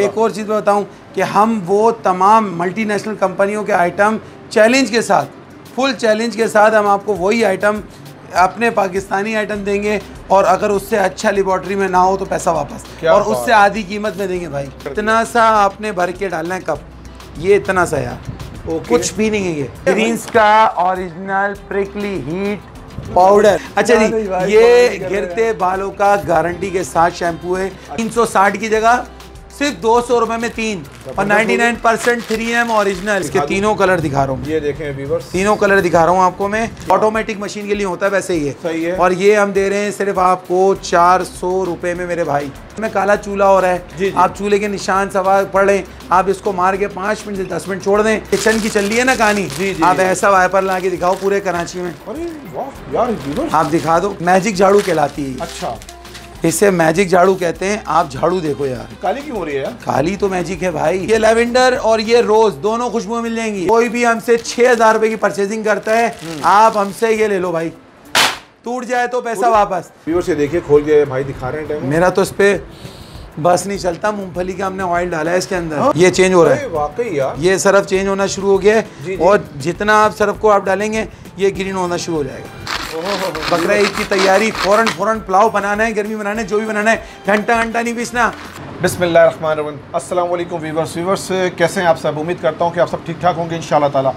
एक और चीज़ बताऊँ कि हम वो तमाम मल्टीनेशनल कंपनियों के आइटम चैलेंज के साथ फुल चैलेंज के साथ हम आपको वही आइटम अपने पाकिस्तानी आइटम देंगे और अगर उससे अच्छा लेबॉर्ट्री में ना हो तो पैसा वापस। और उससे आधी कीमत में देंगे भाई। इतना सा आपने भर के डालना है कप। ये इतना सा यार। ओके। कुछ भी नहीं है ये। ग्रीन्स का ओरिजिनल प्रिकली हीट पाउडर अच्छा जी ये गिरते बालों का गारंटी के साथ शैम्पू है। 360 की जगह सिर्फ़ दो सौ रुपए में तीन और 99 परसेंट थ्री एम ओरिजिनल इसके तीनों कलर दिखा रहा हूँ ये देखें व्यूवर्स तीनों कलर दिखा रहा हूँ आपको मैं। ऑटोमेटिक मशीन के लिए होता है वैसे ही है सही है। और ये हम दे रहे हैं सिर्फ़ आपको चार सौ रुपए में मेरे भाई। में काला चूल्हा हो रहा है। जी, जी। आप चूल्हे के निशान सवार पढ़ लें आप इसको मार के पाँच मिनट से दस मिनट छोड़ दें। किचन की चल रही है ना कहानी? जी, जी, आप ऐसा वाइपर ला के दिखाओ पूरे कराची में। अरे वाह यार आप दिखा दो। मैजिक झाड़ू कहलाती है अच्छा। इसे मैजिक झाड़ू कहते हैं। आप झाड़ू देखो यार। काली क्यों हो रही है यार? काली तो मैजिक है भाई। ये लेवेंडर और ये रोज दोनों खुशबुएँ मिल जाएँगी। कोई भी हमसे छह हज़ार रुपए की परचेजिंग करता है आप हमसे ये ले लो भाई। टूट जाए तो पैसा वापस। ये देखिए खोल के भाई दिखा रहे हैं टाइम मेरा तो इस पे बस नहीं चलता। मूंगफली का हमने ऑयल डाला है इसके अंदर। हाँ? ये चेंज हो रहा है। वाकई यार। ये सरफ चेंज होना शुरू हो गया है। और जितना आप सरफ को आप डालेंगे ये ग्रीन होना शुरू हो जाएगा। बकरा ईद की तैयारी फ़ौरन फ़ौरन पुलाव बनाना है गर्मी बनाना है जो भी बनाना है घंटा घंटा नहीं पीसना। बिस्मिल्लाहिर्रहमानिर्रहीम। अस्सलाम वालेकुम वीवर्स वीवर्स कैसे हैं आप सब? उम्मीद करता हूँ कि आप सब ठीक ठाक होंगे इन ताला।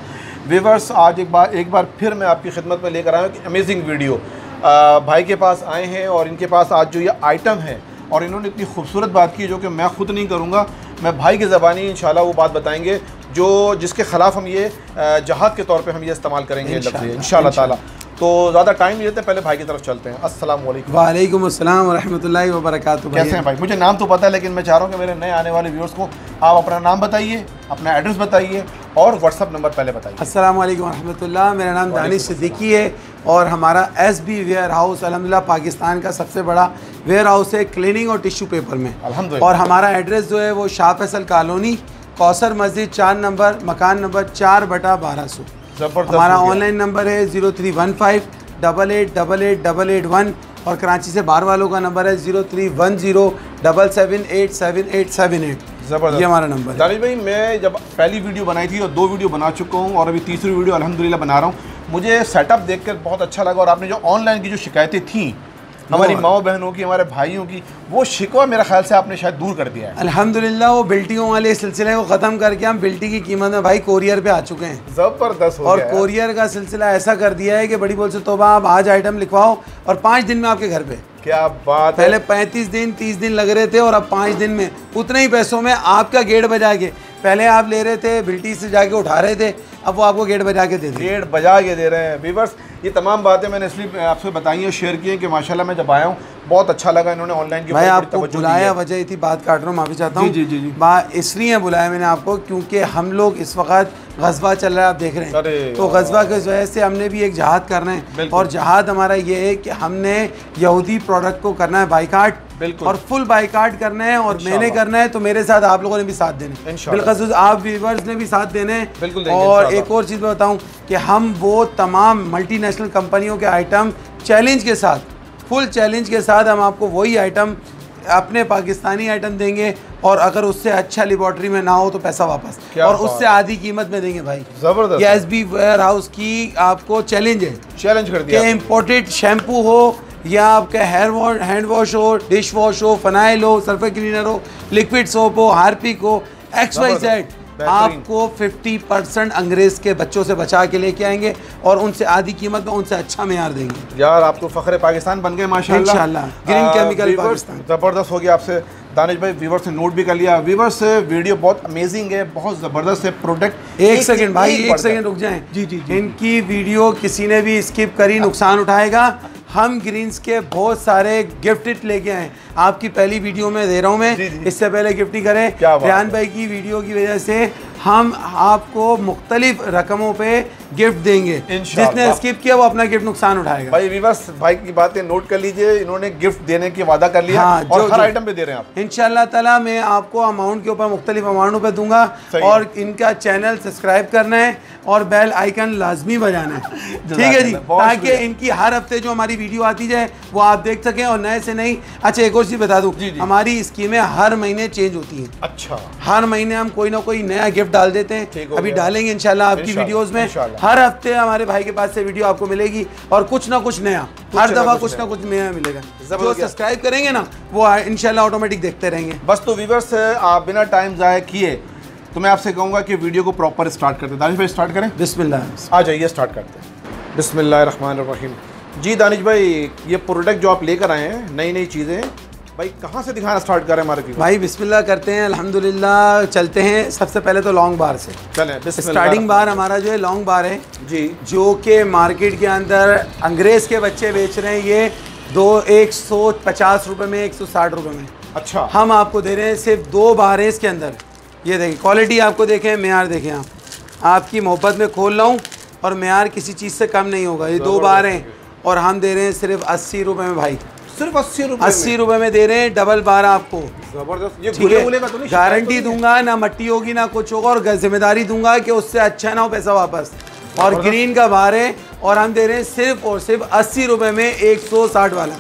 वीवर्स आज एक बार एक बार फिर मैं आपकी खिदमत में लेकर आया हूँ कि अमेजिंग वीडियो आ, भाई के पास आए हैं और इनके पास आज जो ये आइटम है और इन्होंने इतनी खूबसूरत बात की जो कि मैं ख़ुद नहीं करूँगा मैं भाई की ज़बानी इन वो बात बताएँगे जो जिसके ख़िलाफ़ हम ये जहाद के तौर पर हम ये इस्तेमाल करेंगे इन ताला। तो ज़्यादा टाइम नहीं लेते पहले भाई की तरफ़ चलते हैं। अस्सलाम वालेकुम वालेकुम अस्सलाम वरहमतुल्लाहि वबरकातुहू कैसे हैं भाई? मुझे नाम तो पता है लेकिन मैं चाह रहा हूँ कि मेरे नए आने वाले व्यूअर्स को आप अपना नाम बताइए अपना एड्रेस बताइए और व्हाट्सअप नंबर पहले बताइए। अस्सलाम वालेकुम रहमतुल्लाह मेरा नाम दानिश सिद्दीकी है और हमारा एस बी वेयर हाउस अलहमदिल्ला पाकिस्तान का सबसे बड़ा वेयर हाउस है क्लीनिंग और टिश्यू पेपर में। और हमारा एड्रेस जो है वो शाह फैसल कॉलोनी कौसर मस्जिद चार नंबर मकान नंबर चार बटा बारह सौ। हमारा ऑनलाइन नंबर है zero three one five double eight double eight double eight one और कराची से बाहर वालों का नंबर है zero three one zero double seven eight seven eight seven eight ज़बरदस्त। ये हमारा नंबर है। दानिश भाई मैं जब पहली वीडियो बनाई थी और दो वीडियो बना चुका हूँ और अभी तीसरी वीडियो अलहमदिल्ला बना रहा हूँ मुझे सेटअप देखकर बहुत अच्छा लगा और आपने जो ऑनलाइन की जो शिकायतें थी हमारी माओ बहनों की हमारे भाइयों की वो शिकवा मेरा ख्याल से आपने शायद दूर कर दिया है। अल्हम्दुलिल्लाह वो बिल्टियों वाले सिलसिले को ख़त्म करके हम बिल्टी की कीमत में भाई कोरियर पे आ चुके हैं। ज़बरदस्त और कोरियर का सिलसिला ऐसा कर दिया है कि बड़ी बोल से तोबा आप आज आइटम लिखवाओ और पाँच दिन में आपके घर पे। क्या बात पहले पैंतीस दिन तीस दिन लग रहे थे और अब पाँच दिन में उतने ही पैसों में आपका गेट बजा के पहले आप ले रहे थे बिल्टी से जाके उठा रहे थे अब वो आपको गेट बजा के दे देंगे। गेट बजा के दे रहे हैं। वीवर्स ये तमाम बातें मैंने इसलिए आपसे बताई हैं शेयर की हैं कि माशाल्लाह मैं जब आया हूँ बहुत अच्छा लगा इन्होंने ऑनलाइन की भाई आपको बुलाया। वजह थी बात काट रहा हूँ माफ़ी चाहता हूँ। जी, जी, जी, इसलिए बुलाया मैंने आपको क्योंकि हम लोग इस वक्त गजबा चल रहा है आप देख रहे हैं। तो गजबा की वजह से हमने भी एक जहाद करना है। और जहाद हमारा ये है कि हमने यहूदी प्रोडक्ट को करना है बाइकाट बिल्कुल। और फुल बाइकाट करना है और मैंने करना है तो मेरे साथ आप लोगों ने भी साथ देने। बिलखसूस आप व्यूवर्स ने भी साथ देने। बिल्कुल और एक और चीज़ बताऊँ कि हम वो तमाम मल्टीनेशनल कंपनियों के आइटम चैलेंज के साथ फुल चैलेंज के साथ हम आपको वही आइटम अपने पाकिस्तानी आइटम देंगे और अगर उससे अच्छा लेबॉर्ट्री में ना हो तो पैसा वापस। और उससे आधी कीमत में देंगे भाई। ज़बरदस्त। ये एस बी वेयर हाउस की आपको चैलेंज है। चैलेंज कर दिया। इम्पोर्टेड शैम्पू हो या आपका हेयर वॉश हैंड वॉश हो डिश वॉश हो फनाइल हो सर्फर क्लीनर हो लिक्विड सोप हो हार्पिक हो एक्स वाई जेड आपको 50 परसेंट अंग्रेज़ के बच्चों से बचा के लेके आएँगे और उनसे आधी कीमत में उनसे अच्छा मैार देंगे। यार आप तो फखरे पाकिस्तान बन गए माशाल्लाह। Green chemical Pakistan. ज़बरदस्त हो गया आपसे। दानिश भाई व्यूवर्स ने नोट भी कर लिया। व्यूवर्स वीडियो बहुत अमेजिंग है बहुत ज़बरदस्त है प्रोडक्ट एक सेकंड भाई एक। सेकंड रुक जाएँ। जी जी जी। इनकी वीडियो किसी ने भी स्किप करी नुकसान उठाएगा। हम ग्रीन्स के बहुत सारे गिफ्टेड लेके आए। आपकी पहली वीडियो में दे रहा हूँ मैं। इससे पहले गिफ्ट नहीं करें। रियान भाई की वीडियो की वजह से हम आपको मुख्तलिफ़ रकमों पे गिफ्ट देंगे। जिसने स्किप किया वो अपना गिफ्ट नुकसान उठाएगा। भाई वीवर्स भाई की बातें नोट कर लीजिए। इन्होंने गिफ्ट देने की वादा कर लिया हाँ, और हर आइटम पे दे रहे हैं आप। इंशाल्लाह ताला मैं आपको अमाउंट के ऊपर मुख्तलिफ़ अमाउंटों पे दूँगा और इनका चैनल सब्सक्राइब करना है और बेल आइकन लाजमी बजाना है। ठीक है जी? ताकि इनकी हर हफ़्ते जो हमारी वीडियो आती जाए वो आप देख सकें और नए से नई। अच्छा एक और चीज़ बता दूँ। हमारी स्कीमें हर महीने चेंज होती हैं। अच्छा। हर महीने हम कोई ना कोई नया गिफ्ट डाल देते हैं। अभी डालेंगे इंशाल्लाह आपकी वीडियोस में। हर हफ़्ते हमारे भाई के पास से वीडियो आपको मिलेगी और कुछ ना कुछ नया। हर दफ़ा कुछ ना कुछ नया मिलेगा। जो सब्सक्राइब करेंगे ना वो इंशाल्लाह ऑटोमेटिक देखते रहेंगे। बस तो वीवर्स आप बिना टाइम ज़ाय किए तो मैं आपसे कहूँगा कि वीडियो को प्रॉपर स्टार्ट करते हैं दानिश भाई स्टार्ट करें? बिस्मिल्लाह। आ जाइए स्टार्ट करते हैं। बिस्मिल्लाहिर्रहमानिर्रहीम जी दानिश भाई ये प्रोडक्ट जो आप लेकर आए हैं नई नई चीज़ें भाई कहाँ से दिखाना स्टार्ट करें हमारे भाई बिस्मिल्लाह करते हैं अल्हम्दुलिल्लाह चलते हैं सबसे पहले तो लॉन्ग बार से। चलें स्टार्टिंग बार हमारा जो है लॉन्ग बार है जी। जो कि मार्केट के अंदर अंग्रेज़ के बच्चे बेच रहे हैं ये दो एक सौ पचास रुपये में एक सौ साठ रुपये में। अच्छा। हम आपको दे रहे हैं सिर्फ़ दो बार है इसके अंदर। ये देखिए क्वालिटी आपको देखें मैार देखें आप। आपकी मोहब्बत में खोल रहा हूँ और मैार किसी चीज़ से कम नहीं होगा। ये दो बार हैं और हम दे रहे हैं सिर्फ़ अस्सी रुपये में भाई। सिर्फ़ अस्सी रुपये अस्सी रुपये में दे रहे हैं डबल बार आपको। ज़बरदस्त। ये ठीक है। का तो गारंटी तो दूँगा ना मट्टी होगी ना कुछ होगा और ज़िम्मेदारी दूँगा कि उससे अच्छा ना हो पैसा वापस। और ग्रीन का बार है और हम दे रहे हैं सिर्फ़ और सिर्फ़ अस्सी रुपए में एक सौ साठ वाला?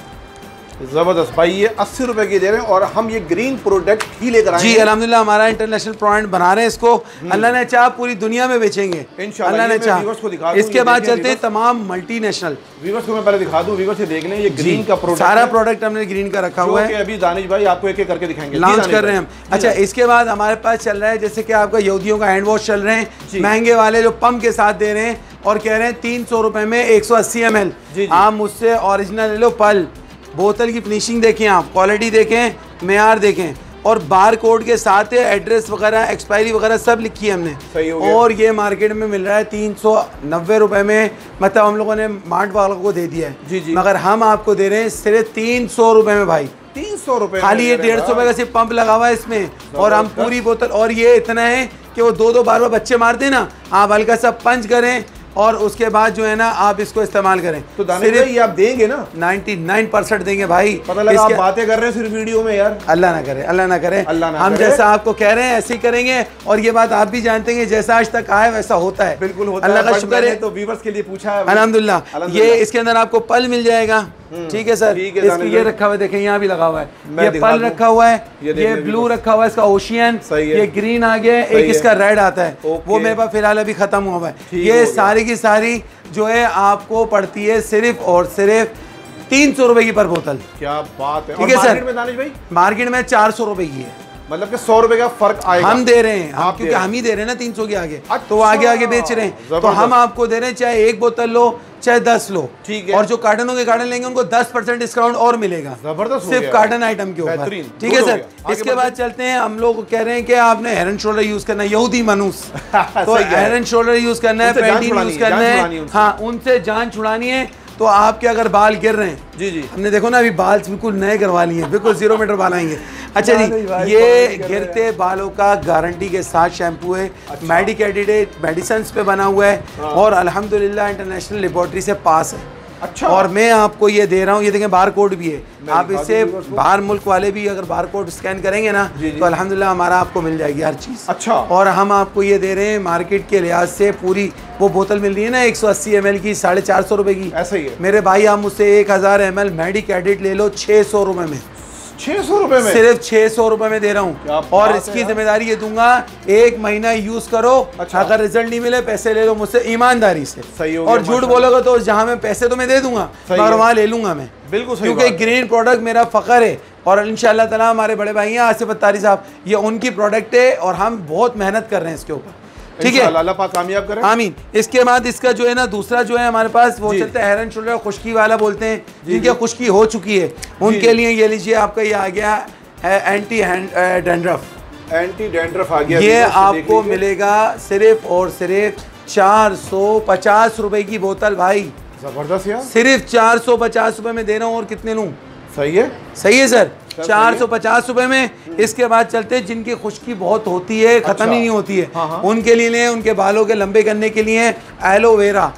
ज़बरदस्त। भाई ये अस्सी रुपए की दे रहे हैं और हम ये ग्रीन प्रोडक्ट ही लेकर आए जी। अल्हम्दुलिल्लाह हमारा इंटरनेशनल प्रोडक्ट बना रहे हैं इसको। अल्लाह ने चाह पूरी दुनिया में बेचेंगे। हम्म। अल्लाह ने व्यूअर्स को दिखा चाह इसके बाद चलते हैं। तमाम मल्टीनेशनल व्यूवर्स को मैं पहले दिखा दूँ व्यूवर्स ये देख लें ये ग्रीन का प्रोडक्ट सारा प्रोडक्ट हमने ग्रीन का रखा हुआ है। अभी दानिश भाई आपको एक एक करके दिखाएँगे। लॉन्च कर रहे हैं हम। अच्छा इसके बाद हमारे पास चल रहा है जैसे कि आपका यहूदियों का हैंड वॉश चल रहे हैं। महँगे वाले जो पंप के साथ दे रहे हैं और कह रहे हैं तीन सौ रुपए में एक सौ अस्सी एम एल। आप मुझसे ओरिजिनल ले लो पल। बोतल की फिनिशिंग देखें आप क्वालिटी देखें मैार देखें। और बार कोड के साथ एड्रेस वगैरह एक्सपायरी वगैरह सब लिखी है सही हो हमने गया। और ये मार्केट में मिल रहा है तीन सौ नब्बे रुपये में मतलब हम लोगों ने मार्ट वालों को दे दिया है। जी, जी। मगर हम आपको दे रहे हैं सिर्फ़ तीन सौ रुपये में भाई। तीन सौ रुपए खाली ये डेढ़ सौ रुपए का सिर्फ़ पंप लगा हुआ है इसमें। और हम पूरी बोतल और ये इतना है कि वो दो दो बार बार बच्चे मारते हैं ना आप हल्का सा पंच करें और उसके बाद जो है ना आप इसको इस्तेमाल करें। तो ये आप देंगे ना? 99 परसेंट देंगे भाई। पता लगा आप बातें कर रहे हैं सिर्फ़ वीडियो में यार। अल्लाह ना करे अल्लाह ना करे। अल्लाह ना हम करे। जैसा आपको कह रहे हैं ऐसे ही करेंगे। और ये बात आप भी जानते हैं जैसा आज तक आए वैसा होता है। बिल्कुल होता अल्लाह का शुक्र है। तो व्यूवर्स के लिए पूछा है। अलहमदुल्ला ये इसके अंदर आपको पल मिल जाएगा। ठीक है सर। इसकी ये रखा हुआ है देखें यहाँ भी लगा हुआ है। ये पल रखा हुआ है ये ब्लू रखा हुआ है इसका ओशियन ये ग्रीन आ गया है एक। इसका रेड आता है। वो मेरे पास फ़िलहाल अभी खत्म हुआ है। ये सारी की सारी जो है आपको पड़ती है सिर्फ़ और सिर्फ़ तीन सौ रुपए की पर बोतल। क्या बात है। ठीक है, सर। मार्केट में दानिश भाई? मार्केट में चार सौ रुपए की है। मतलब कि सौ रुपए का फ़र्क आएगा। हम दे रहे हैं। हम आप क्योंकि हम ही दे रहे हैं ना तीन सौ के आगे। अच्छा, तो आगे आगे बेच रहे हैं। तो हम आपको दे रहे हैं चाहे एक बोतल लो चाहे दस लो। ठीक है। और जो कार्टनों के कार्टन लेंगे उनको दस परसेंट डिस्काउंट और मिलेगा। ज़बरदस्त सिर्फ़। कार्टन आइटम के ऊपर। ठीक है सर? इसके बाद चलते हैं। हम लोग कह रहे हैं कि आपने हेरन शोल्डर यूज़ करना है यहूदी मनूस। तो। हेरन शोल्डर यूज़ करना है पैंटीन यूज़ करना है। हाँ उनसे जान छुड़ानी है। तो आपके अगर बाल गिर रहे हैं जी जी। हमने देखो ना अभी बाल बिल्कुल नए करवा लिए हैं बिल्कुल ज़ीरो मीटर बाल आएँगे। अच्छा जी ये गिरते बालों का गारंटी के साथ शैम्पू है अच्छा। मेडिकेटेड मेडिसन्स पे बना हुआ है और अल्हम्दुलिल्लाह इंटरनेशनल लेबोरेटरी से पास है। अच्छा। और मैं आपको ये दे रहा हूँ ये देखें बार कोड भी है। आप इसे इससे बाहर मुल्क वाले भी अगर बार कोड स्कैन करेंगे ना जी, जी। तो अलहमदिल्ला हमारा आपको मिल जाएगी हर चीज़। अच्छा। और हम आपको ये दे रहे हैं मार्केट के लिहाज से पूरी वो बोतल मिल रही है ना एक सौ अस्सी एम एल की साढ़े चार सौ रुपये की। ऐसा ही है। मेरे भाई आप मुझसे एक हज़ार एम एल मेडिक एडिट ले लो छः सौ रुपये में। छह सौ रुपए में? सिर्फ़ छः सौ रुपये में दे रहा हूँ। और इसकी ज़िम्मेदारी ये दूँगा एक महीना यूज़ करो अच्छा। अगर रिज़ल्ट नहीं मिले पैसे ले लो मुझसे ईमानदारी से। सही हो और झूठ बोलोगे तो जहाँ मैं पैसे तो मैं दे दूँगा और वहाँ ले लूँगा मैं। बिल्कुल क्योंकि ग्रीन प्रोडक्ट मेरा फखर है। और इन ताला हमारे बड़े भाई हैं आसिफ अत्तारी साहब ये उनकी प्रोडक्ट है और हम बहुत मेहनत कर रहे हैं इसके ऊपर। ठीक है? अल्लाह पाक कामयाब करे। आमीन। इसके बाद इसका जो है ना दूसरा जो है हमारे पास वो। चलता है हेरन शोल्डर खुश्की वाला बोलते हैं जिनके। खुश्की हो चुकी है। उनके लिए ये लीजिए आपका ये आ गया है एंटी डेंड्रफ एंटी डेंड्रफ आ गया ये आपको मिलेगा सिर्फ़ और सिर्फ़ चार सौ पचास रुपए की बोतल भाई। ज़बरदस्त यार। सिर्फ़ चार सौ पचास रुपए में दे रहा हूँ और कितने लूँ? सही है। सही है सर। चार सौ पचास रुपए में। इसके बाद चलते हैं जिनकी खुश्की बहुत होती है खत्म अच्छा। ही नहीं होती है। हाँ, हाँ। उनके लिए लें, उनके बालों के लंबे करने के लिए एलोवेरा।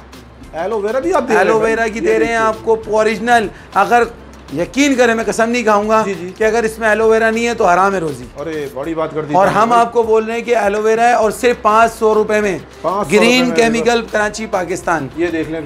एलोवेरा भी आप दे एलोवेरा की दे रहे हैं आपको ओरिजिनल अगर यकीन करें मैं कसम नहीं खाऊँगा। कि अगर इसमें एलोवेरा नहीं है तो हराम है रोजी। अरे बड़ी बात कर दी और हम आपको बोल रहे हैं कि एलोवेरा है और सिर्फ़ पाँच सौ रुपए में। Green chemical Karachi Pakistan. ये देख लें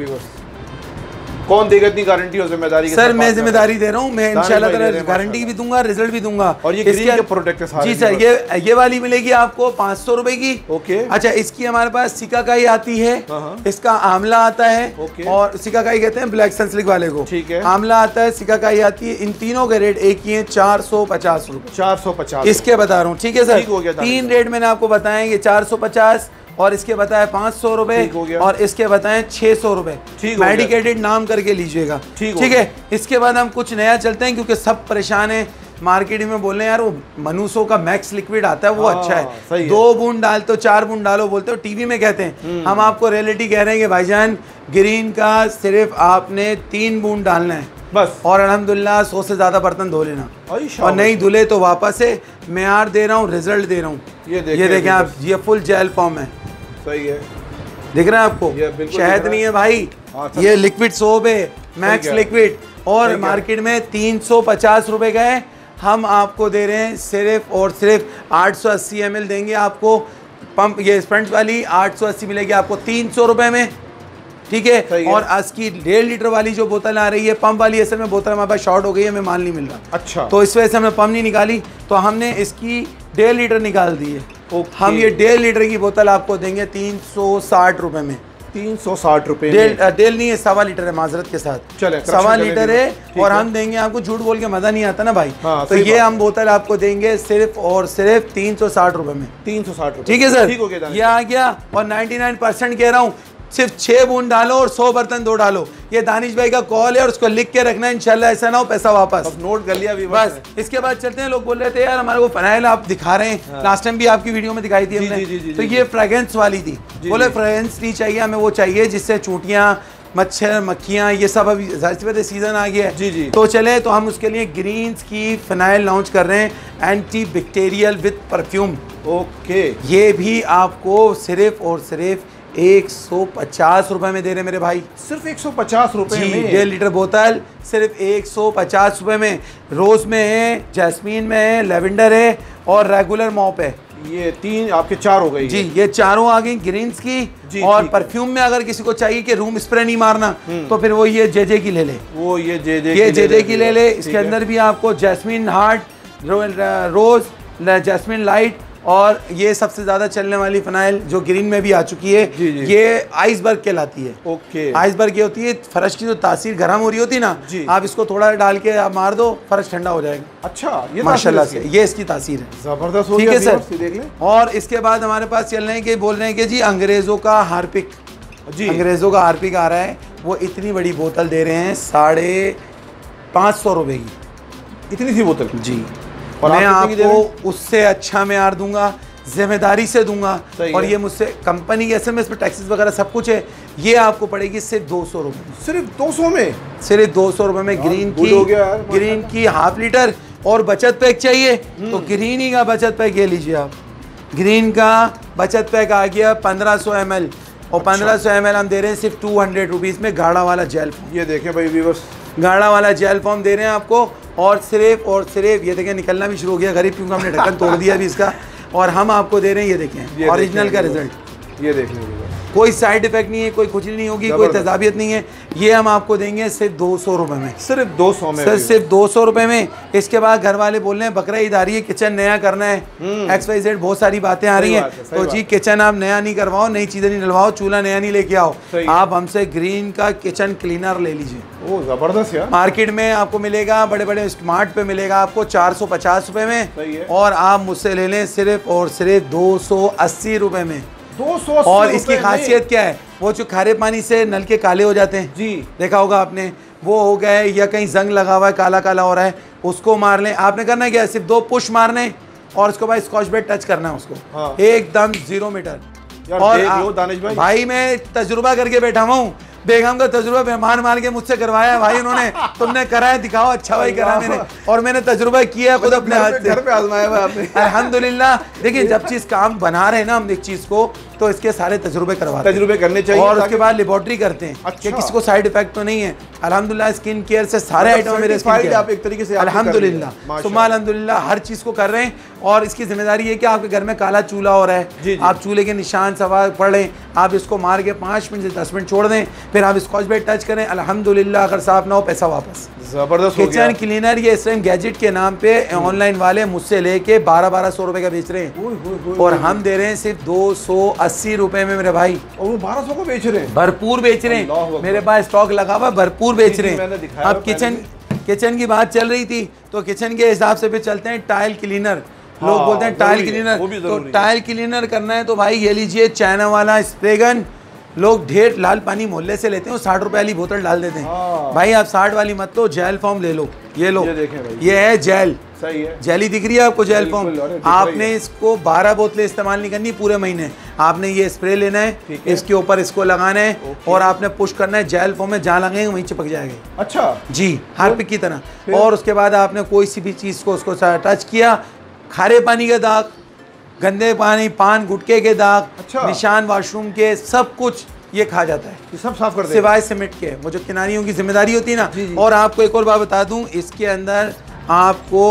कौन देगा इतनी गारंटी और ज़िम्मेदारी सर मैं ज़िम्मेदारी दे रहा हूँ मैं इंशाल्लाह गारंटी भी दूँगा रिज़ल्ट भी दूँगा। और ये के है जी सर ये ये वाली मिलेगी आपको पाँच सौ रुपए की। ओके। अच्छा इसकी हमारे पास सिकाकाई आती है हाँ, हाँ। इसका आमला आता है और सिकाकाई कहते हैं ब्लैक सनस्लिक वाले को। ठीक है। आमला आता है सिकाकाई आती है इन तीनों के रेट एक ही है चार सौ पचास रुपए। चार सौ पचास। इसके बता रहा हूँ ठीक है सर तीन रेट मैंने आपको बताया ये चार सौ पचास और इसके बताए पाँच सौ रुपए। और इसके बताए छह सौ रुपए। मेडिकेटेड नाम करके लीजिएगा। ठीक है इसके बाद हम कुछ नया चलते हैं क्योंकि सब परेशान है। मार्केट में बोल यार वो मनुसो का मैक्स लिक्विड आता है वो हाँ, अच्छा है। दो बूंद डाल तो चार बूंद डालो बोलते हो टीवी में कहते हैं। हम्म। हम आपको रियलिटी कह रहे हैं कि भाईजान ग्रीन का सिर्फ़ आपने तीन बूंद डालना है। बस। और अल्हम्दुलिल्लाह सौ से ज़्यादा बर्तन धो लेना। और नहीं धुले तो वापस है मैार दे रहा हूँ रिज़ल्ट दे रहा हूँ। ये देखें आप ये फुल जेल फॉर्म है। सही है। दिख रहा है आपको? शहद नहीं है। भाई। हाँ, ये लिक्विड सोप है मैक्स। लिक्विड और मार्केट में तीन सौ पचास रुपए का है। हम आपको दे रहे हैं सिर्फ़ और सिर्फ़ आठ सौ अस्सी एम देंगे आपको। पंप ये स्पंज वाली आठ सौ अस्सी मिलेगी आपको तीन सौ रुपये में। ठीक है? है। और आज की डेढ़ लीटर वाली जो बोतल आ रही है पंप वाली असल में बोतल हमारे पास शॉर्ट हो गई है हमें माल नहीं मिल रहा। अच्छा। तो इस वजह से हमने पंप नहीं निकाली तो हमने इसकी डेढ़ लीटर निकाल दी है। हम ये डेढ़ लीटर की बोतल आपको देंगे तीन सौ साठ रुपए में। तीन सौ साठ रुपए डेढ़ नहीं है सवा लीटर है माजरत के साथ। चले सवा लीटर है और हम देंगे आपको झूठ बोल के मज़ा नहीं आता ना भाई। हाँ, तो ये हम बोतल आपको देंगे सिर्फ़ और सिर्फ़ तीन सौ साठ रुपए में। तीन सौ साठ ठीक है सर? ठीक हो गया ये आ गया और 99 परसेंट कह रहा हूँ सिर्फ़ छह बूंद डालो और सौ बर्तन दो डालो। ये दानिश भाई का कॉल है और उसको लिख के रखना इंशाल्लाह ऐसा ना हो पैसा वापस। अब नोट कर लिया viewers बस इसके बाद चलते हैं लोग बोल रहे थे यार हमारे को फनाइल आप दिखा रहे हैं। हाँ। लास्ट टाइम भी आपकी वीडियो में दिखाई थी हमने। जी, जी, जी, तो ये फ्रेगरेंस वाली थी। बोले। फ्रेगरेंस नहीं चाहिए हमें वो चाहिए जिससे चूंटियाँ मच्छर मक्खियाँ ये सब अभी सी सीज़न आ गया है। जी, जी। तो चले तो हम उसके लिए ग्रीन्स की फिनाइल लॉन्च कर रहे हैं anti bacterial with perfume okay ये भी आपको सिर्फ़ और सिर्फ़ एक सौ पचास रुपए में दे रहे मेरे भाई। सिर्फ़ एक सौ पचास रुपए में? डेढ़ लीटर बोतल सिर्फ़ एक सौ पचास रुपए में। रोज में है जैस्मीन में है लेवेंडर है और रेगुलर मॉप है। ये तीन आपके चार हो गए जी ये चारों आ गई ग्रीन्स की जी, और परफ्यूम में अगर किसी को चाहिए कि रूम स्प्रे नहीं मारना तो फिर वो ये जे जे की ले ले। वो ये जे जे ये जे जे की ले ले। इसके अंदर भी आपको jasmine heart rose jasmine light और ये सबसे ज़्यादा चलने वाली फनाइल जो ग्रीन में भी आ चुकी है जी, जी। ये आइसबर्ग कहलाती है। ओके। आइसबर्ग ये होती है फर्श की जो तासीर गर्म हो रही होती है ना जी। आप इसको थोड़ा डाल के आप मार दो फर्श ठंडा हो जाएगा। अच्छा ये माशाल्लाह से। ये इसकी तासीर है। ज़बरदस्त ठीक है सर। देख लें। और इसके बाद हमारे पास चल रहे हैं कि बोल रहे हैं कि जी अंग्रेज़ों का हार्पिक। जी। अंग्रेज़ों का हार्पिक आ रहा है वो इतनी बड़ी बोतल दे रहे हैं साढ़े पाँच सौ रुपये की। इतनी सी बोतल? जी। और मैं आपको उससे अच्छा मैार दूँगा ज़िम्मेदारी से दूँगा। और ये मुझसे कंपनी के एस एम एस पे टैक्सेस वगैरह सब कुछ है ये आपको पड़ेगी सिर्फ़ दो सौ रुपये सिर्फ़ दो सौ में? सिर्फ़ दो सौ रुपये में ग्रीन की हो गया ग्रीन की हाफ़ लीटर और बचत पैक चाहिए। तो ग्रीन ही का बचत पैक ये लीजिए आप। ग्रीन का बचत पैक आ गया पंद्रह सौ एम एल और पंद्रह सौ एम एल हम दे रहे हैं सिर्फ़ टू हंड्रेड रुपीज़ में गाढ़ा वाला जेल फॉर्म ये देखें भाई व्यूवर्स गाढ़ा वाला जेल फॉर्म दे रहे हैं आपको। और सिर्फ़ और सिर्फ़ ये देखें निकलना भी शुरू हो गया गरीब क्योंकि हमने ढक्कन तोड़ दिया अभी इसका और हम आपको दे रहे हैं ये देखें ऑरिजिनल ओरिजिनल का रिज़ल्ट ये देख। कोई साइड इफ़ेक्ट नहीं है कोई खुजली नहीं होगी कोई तजाबियत नहीं है। ये हम आपको देंगे सिर्फ़ दो सौ रुपये में। सिर्फ़ दो सौ में सर सिर्फ़ दो सौ रुपये में। इसके बाद घर वाले बोल रहे हैं बकरा ईद आ रही है किचन नया करना है। एक्स वाई जेड बहुत सारी बातें आ रही हैं। है, तो जी किचन आप नया नहीं करवाओ नई चीज़ें नहीं डलवाओ चूल्हा नया नहीं लेके आओ। आप हमसे ग्रीन का किचन क्लीनर ले लीजिए। ओ ज़बरदस्त यार। मार्केट में आपको मिलेगा बड़े बड़े स्मार्ट पे मिलेगा आपको चार सौ पचास रुपये में। और आप मुझसे ले लें सिर्फ़ और सिर्फ़ दो सौ अस्सी रुपये में। दो सौ और इसकी खासियत क्या है? वो जो खारे पानी से नल के काले हो जाते हैं। जी। देखा होगा आपने वो हो गया है या कहीं जंग लगा हुआ है काला काला हो रहा है उसको मार लें। आपने करना है? क्या सिर्फ़ दो पुश मारने और उसको भाई स्कॉच ब्रेड टच करना है उसको। हाँ। एकदम ज़ीरो मीटर। यार, और देख आ- लो दानिश भाई। भाई मैं तजुर्बा करके बैठा हुआ हूँ। बेगम का तजुर्बा मेहमान मान के मुझसे करवाया है भाई उन्होंने। तुमने करा है दिखाओ अच्छा भाई करा मैंने। और मैंने तजुर्बा किया खुद अपने हाथ से घर पे आजमाया हुआ आपने। अल्हम्दुलिल्लाह। देखिए जब चीज़ काम बना रहे हैं ना हम एक चीज़ को तो इसके सारे तजुर्बे करवाते हैं। तजुर्बे करने चाहिए और उसके बाद लेबोरेटरी करते हैं। अच्छा। कि किसी को साइड इफ़ेक्ट तो नहीं है। अल्हम्दुलिल्लाह स्किन केयर से सारे मतलब आइटम मेरे certified केयर आप एक तरीके से अल्हम्दुलिल्लाह। सुमा अल्हम्दुलिल्लाह हर चीज़ को कर रहे हैं। और इसकी ज़िम्मेदारी है कि आपके घर में काला चूल्हा हो रहा है। जी। आप चूल्हे के निशान सवाल पढ़ लें आप इसको मार के पाँच मिनट से दस मिनट छोड़ दें फिर आप स्कॉच ब्राइट टच करें अल्हम्दुलिल्लाह अगर साफ़ ना हो पैसा वापस। ज़बरदस्त किचन क्लीनर ये इस टाइम गैजेट के नाम पे ऑनलाइन वाले मुझसे लेके बारह बारह सौ रुपए का बेच रहे हैं। और हम दे रहे हैं सिर्फ़ दो सौ अस्सी रुपए में मेरे भाई। और वो बारह सौ को बेच रहे हैं? भरपूर बेच रहे हैं। मेरे पास स्टॉक लगा हुआ भरपूर बेच रहे हैं। अब किचन किचन की बात चल रही थी तो किचन के हिसाब से भी चलते हैं टाइल क्लीनर लोग हाँ, बोलते हैं टाइल क्लीनर तो। टाइल क्लीनर करना है तो भाई ये लीजिए चाइना वाला स्प्रे गन लोग ढेर लाल पानी मोहल्ले से लेते हैं और साठ रुपए वाली बोतल डाल देते हाँ। हैं। भाई आप साठ वाली मत लो जेल फॉर्म ले लो ये लो। ये देखें भाई। ये है जेल सही है। जेली दिख रही है आपको जेल फॉर्म आपने इसको 12 बोतलें इस्तेमाल नहीं करनी पूरे महीने। आपने ये स्प्रे लेना है है। इसके ऊपर इसको लगाना है और आपने पुश करना है जेल फॉर्म में जहाँ लगेंगे वहीं चिपक जाएँगे। अच्छा। जी हार्पिक की तरह। और उसके बाद आपने कोई सी भी चीज़ को उसको टच किया खारे पानी के दाग गंदे पानी पान गुटके के दाग अच्छा। निशान वाशरूम के सब कुछ ये खा जाता है। ये सब साफ़ कर सिवाय सीमेंट के। वो जो किनारियों की ज़िम्मेदारी होती है ना। जी, जी। और आपको एक और बात बता दूँ इसके अंदर आपको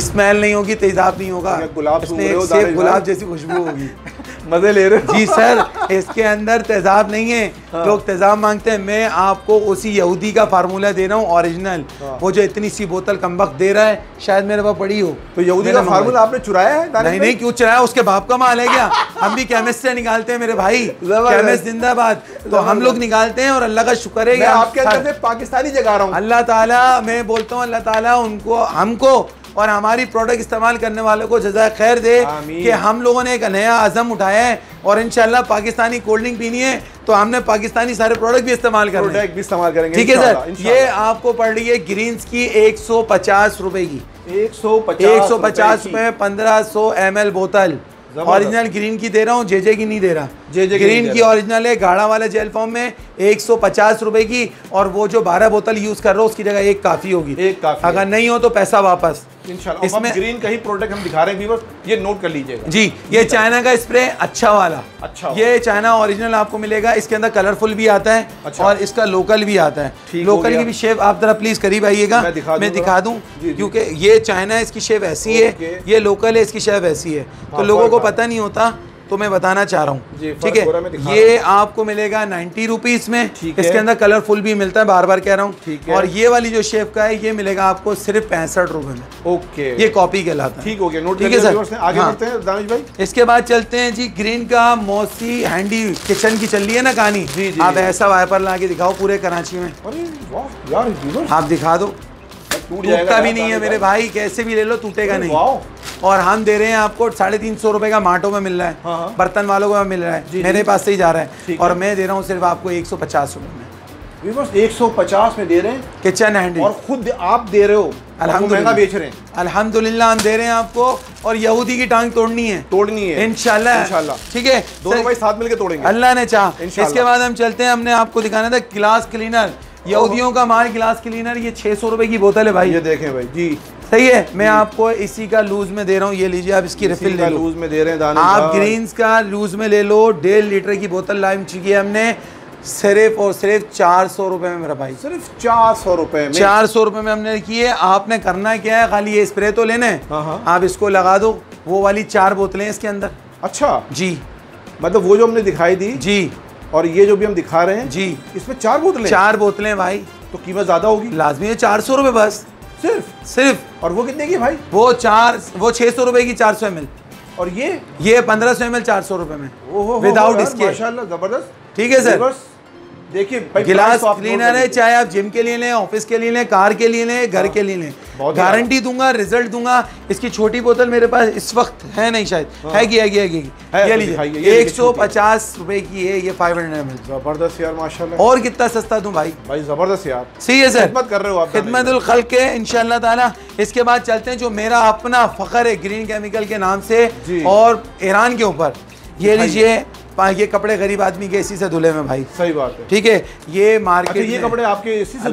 स्मेल नहीं होगी तेजाब नहीं होगा। गुलाब इसमें गुलाब जैसी खुशबू होगी। मज़े ले रहे हो। जी सर इसके अंदर तेजाब नहीं है। हाँ। लोग तेजाब मांगते हैं। मैं आपको उसी यहूदी का फार्मूला दे रहा हूँ ओरिजिनल हाँ। वो जो इतनी सी बोतल कम्बक दे रहा है शायद मेरे पास पड़ी हो। तो यहूदी का फार्मूला आपने चुराया है नहीं नहीं क्यों चलाया उसके बाप का माल है क्या? हम भी केमिस्ट से निकालते हैं मेरे भाई। केमिस्ट जिंदाबाद। तो हम लोग निकालते हैं और अल्लाह का शुक्र है आपके अंदर से पाकिस्तानी जगा रहा हूँ। अल्लाह ताला मैं बोलता हूँ अल्लाह ताला उनको हमको और हमारी प्रोडक्ट इस्तेमाल करने वालों को जजा खैर दे कि हम लोगों ने एक नया आज़म उठाया है और इंशाल्लाह पाकिस्तानी कोल्ड ड्रिंक पीनी है तो हमने पाकिस्तानी सारे प्रोडक्ट भी इस्तेमाल करने हैं। प्रोडक्ट भी इस्तेमाल करेंगे ठीक है सर? ये आपको पड़ रही है ग्रीन्स की एक सौ पचास रुपए की। एक सौ पचास रुपए पंद्रह सौ एम एल बोतल। ओरिजिनल ग्रीन की दे रहा हूँ जेजे की नहीं दे रहा। की ग्रीन की। ओरिजिनल है गाढ़ा वाले जेल फॉर्म में एक सौ पचास रुपए की और वो जो बारह बोतल यूज़ कर रहा हो उसकी जगह एक काफ़ी होगी। एक काफ़ी अगर नहीं हो तो पैसा वापस। इंशाल्लाह। इसमें ग्रीन का ही प्रोडक्ट हम दिखा रहे हैं ये नोट कर लीजिएगा। जी ये चाइना का स्प्रे अच्छा वाला। अच्छा ये चाइना ओरिजिनल आपको मिलेगा इसके अंदर कलरफुल भी आता है अच्छा। और इसका लोकल भी आता है। लोकल की भी शेप आप जरा प्लीज़ करीब आइएगा। मैं दिखा दूँ। क्योंकि ये चाइना इसकी शेप ऐसी है ये लोकल है इसकी शेप ऐसी है। तो लोगों को। पता नहीं होता तो मैं बताना चाह रहा हूँ। ठीक है, ये आपको मिलेगा नाइन्टी रुपीज़ में। इसके अंदर कलरफुल भी मिलता है बार बार कह रहा हूँ। और ये वाली जो शेप का है ये मिलेगा आपको सिर्फ़ पैंसठ रुपए में। ओके। ये कॉपी कहलाता है। ठीक हो गया नोट ठीक है सर। आगे हाँ। बढ़ते हैं दानिश भाई। इसके बाद चलते हैं जी ग्रीन का मौसी हैंडी किचन की चल रही है ना कहानी? आप ऐसा वाइपर ला के दिखाओ पूरे कराची में। यार आप दिखा दो। टूटता भी नहीं है मेरे भाई। कैसे भी ले लो टूटेगा नहीं। और हम दे रहे हैं आपको साढ़े तीन सौ रुपए का माटो में मिल रहा है हाँ, हाँ। बर्तन वालों को मिल रहा है मेरे पास से ही जा रहा है। और मैं दे रहा हूँ सिर्फ़ आपको एक सौ पचास रुपए में। व्यूअर्स 150 में दे रहे हैं। किचन हैंडी और खुद आप दे रहे हो। महँगा बेच रहे हैं। अल्हम्दुलिल्लाह हम दे रहे हैं आपको। और यहूदी की टांग तोड़नी है। तोड़नी है। इंशाल्लाह। ठीक है। दोनों भाई साथ मिलकर तोड़ेंगे। अल्लाह ने चाह। इसके बाद हम चलते हैं। हमने आपको दिखाना था गिलास क्लीनर। यहूदियों का माल गिलास क्लीनर ये छह सौ रुपए की बोतल है भाई। ये देखें भाई जी। सही है? मैं आपको इसी का लूज में दे रहा हूँ ये लीजिए आप इसकी रिफिल ले लूज में दे रहे हैं दाने आप भाई। ग्रीन्स का लूज में ले लो डेढ़ लीटर की बोतल लाइन चुकी है हमने। सिर्फ़ और सिर्फ़ चार सौ रुपए में मेरा भाई। सिर्फ़ चार सौ रुपए में? चार सौ रुपए में हमने की है। आपने करना क्या है? खाली ये स्प्रे तो लेना है। हाँ। आप इसको लगा दो वो वाली चार बोतलें इसके अंदर। अच्छा। जी। मतलब वो जो हमने दिखाई दी जी। और ये जो भी हम दिखा रहे हैं जी। इसमें चार बोतलें। चार बोतलें भाई। तो कीमत ज़्यादा होगी? लाजमी है चार सौ रुपये बस। सिर्फ़? सिर्फ़। और वो कितने की भाई? वो चार वो छह सौ रुपए की चार सौ एम और ये? ये पंद्रह सौ एम एल चार सौ रुपए में। ओहो विदाउट इसके माशाल्लाह ज़बरदस्त। ठीक है सर देखिए गिलास क्लीनर है चाहे आप जिम के लिए लें ऑफ़िस के लिए लें कार के लिए लें घर के लिए लें। गारंटी दूँगा रिज़ल्ट दूँगा। इसकी छोटी बोतल मेरे पास इस वक्त है नहीं शायद। है। कि है कि है कि? ये लीजिए। एक सौ पचास रुपए की है ये फाइव हंड्रेड एम ज़बरदस्त यार माशाल्लाह। और कितना सस्ता दूँ भाई? भाई ज़बरदस्त यार। सही है सर खिदमत कर रहे हो आप खिदमत खल के इंशाल्लाह ताला। इसके बाद चलते हैं जो मेरा अपना फखर है ग्रीन केमिकल के नाम से और ईरान के ऊपर। ये लीजिए ये कपड़े गरीब आदमी के इसी से धुले में भाई। सही बात है। ठीक है? ये अच्छा मार्केट ये कपड़े आपके इसी से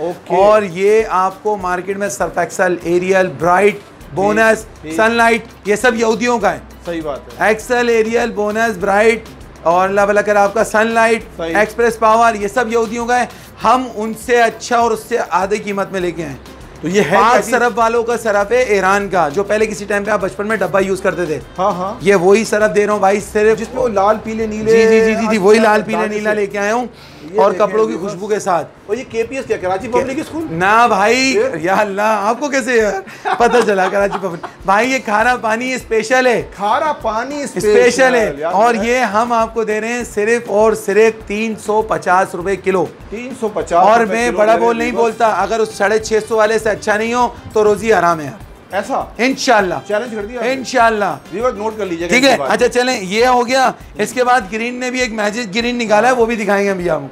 ओके। और ये आपको मार्केट में Surf Excel Ariel Bright Bonus Sunlight ये सब यहूदियों का है। सही बात है। एक्सल एरियल बोनस ब्राइट और अल्लाह भला करे आपका सनलाइट एक्सप्रेस पावर ये सब यहूदियों का है। हम उनसे अच्छा और उससे आधे कीमत में लेके आए। तो ये है पाक सरफ वालों का सरफ है ईरान का जो पहले किसी टाइम पे आप बचपन में डब्बा यूज़ करते थे। हाँ हाँ। ये वही सरफ दे रहा हूँ भाई सिर्फ़ जिसमें वो लाल पीले नीले जी जी जी जी जी वही लाल पीले नीला लेके आया हूँ। और कपड़ों की खुशबू के साथ। और ये केपीएस क्या कराची पब्लिक स्कूल? ना भाई? या? अल्लाह आपको कैसे यार? पता चला कराची पब्लिक भाई ये खारा पानी स्पेशल है। खारा पानी स्पेशल है। और ये हम आपको दे रहे हैं सिर्फ़ और सिर्फ़ तीन सौ पचास रुपए किलो। 350 और मैं बड़ा बोल नहीं बोलता अगर उस साढ़े छह सौ वाले से अच्छा नहीं हो तो रोजी आराम है ऐसा? इनशाला चैलेंज कर दिया? इनशाला नोट कर लीजिएगा ठीक है अच्छा चलें ये हो गया। इसके बाद ग्रीन ने भी एक मैजिक ग्रीन निकाला है वो भी दिखाएँगे भैया हम।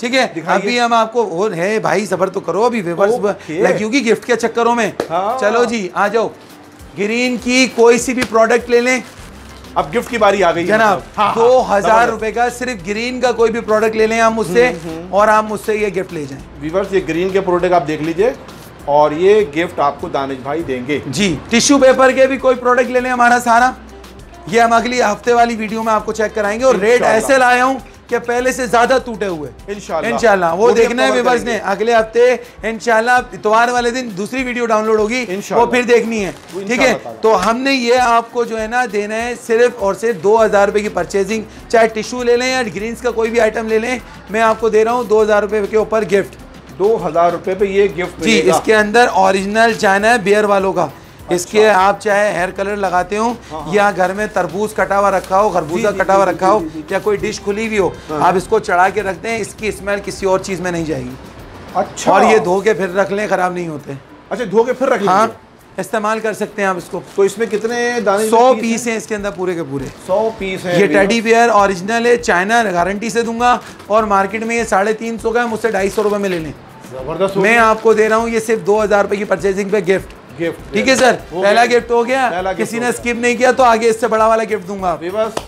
ठीक है अभी हम आपको और है भाई सबर तो करो अभी वेवर्स। गिफ्ट के चक्करों में। हाँ। चलो जी आ जाओ। ग्रीन की कोई सी भी प्रोडक्ट ले लें। अब गिफ्ट की बारी आ गई है जनाब मतलब। हाँ, दो हाँ, हज़ार समझ रुपए का सिर्फ़ ग्रीन का कोई भी प्रोडक्ट ले लें आप मुझसे और आप मुझसे ये गिफ्ट ले जाएँ। गए। ये ग्रीन के प्रोडक्ट आप देख लीजिए। और ये गिफ्ट आपको दानिश भाई देंगे। जी टिश्यू पेपर के भी कोई प्रोडक्ट ले लें हमारा सारा। ये हम अगली हफ़्ते वाली वीडियो में आपको चेक कराएँगे और रेट ऐसे लाया हूँ कि पहले से ज़्यादा टूटे हुए। इंशाल्लाह। वो वो देखना है विवर्स ने। अगले हफ़्ते इनशाला इतवार वाले दिन दूसरी वीडियो डाउनलोड होगी वो फिर देखनी है। ठीक है? तो हमने ये आपको जो है ना देना है सिर्फ़ और सिर्फ़ दो हज़ार रुपए की परचेजिंग चाहे टिश्यू ले लें या ग्रीन्स का कोई भी आइटम ले लें मैं आपको दे रहा हूँ दो हज़ार रुपए के ऊपर गिफ्ट दो हज़ार रुपए पे ये गिफ्ट जी इसके अंदर ओरिजिनल चाइना है बियर वालों का। इसके आप चाहे हेयर कलर लगाते हो या घर में तरबूज कटा हुआ रखा हो खरबूजा कटा हुआ रखा हो। या कोई डिश खुली हुई हो आप इसको चढ़ा के रखते हैं इसकी स्मेल किसी और चीज़ में नहीं जाएगी। अच्छा। और ये धो के फिर रख लें खराब नहीं होते। अच्छा धो के फिर रख हाँ। लीजिए। इस्तेमाल कर सकते हैं आप इसको। तो इसमें कितने दाने सौ पीस हैं? इसके अंदर पूरे के पूरे। सौ पीस हैं ये टेडी बियर ओरिजिनल है चाइना गारंटी से दूँगा और मार्केट में ये साढ़े तीन सौ का है मुझसे ढाई सौ रुपये में ले लें। ज़बरदस्त मैं आपको दे रहा हूँ ये सिर्फ़ दो हज़ार रुपये की परचेजिंग पे गिफ्ट गिफ्ट ठीक है सर पहला गिफ्ट हो गया। किसी ने। स्किप नहीं किया तो आगे इससे बड़ा वाला गिफ्ट दूँगा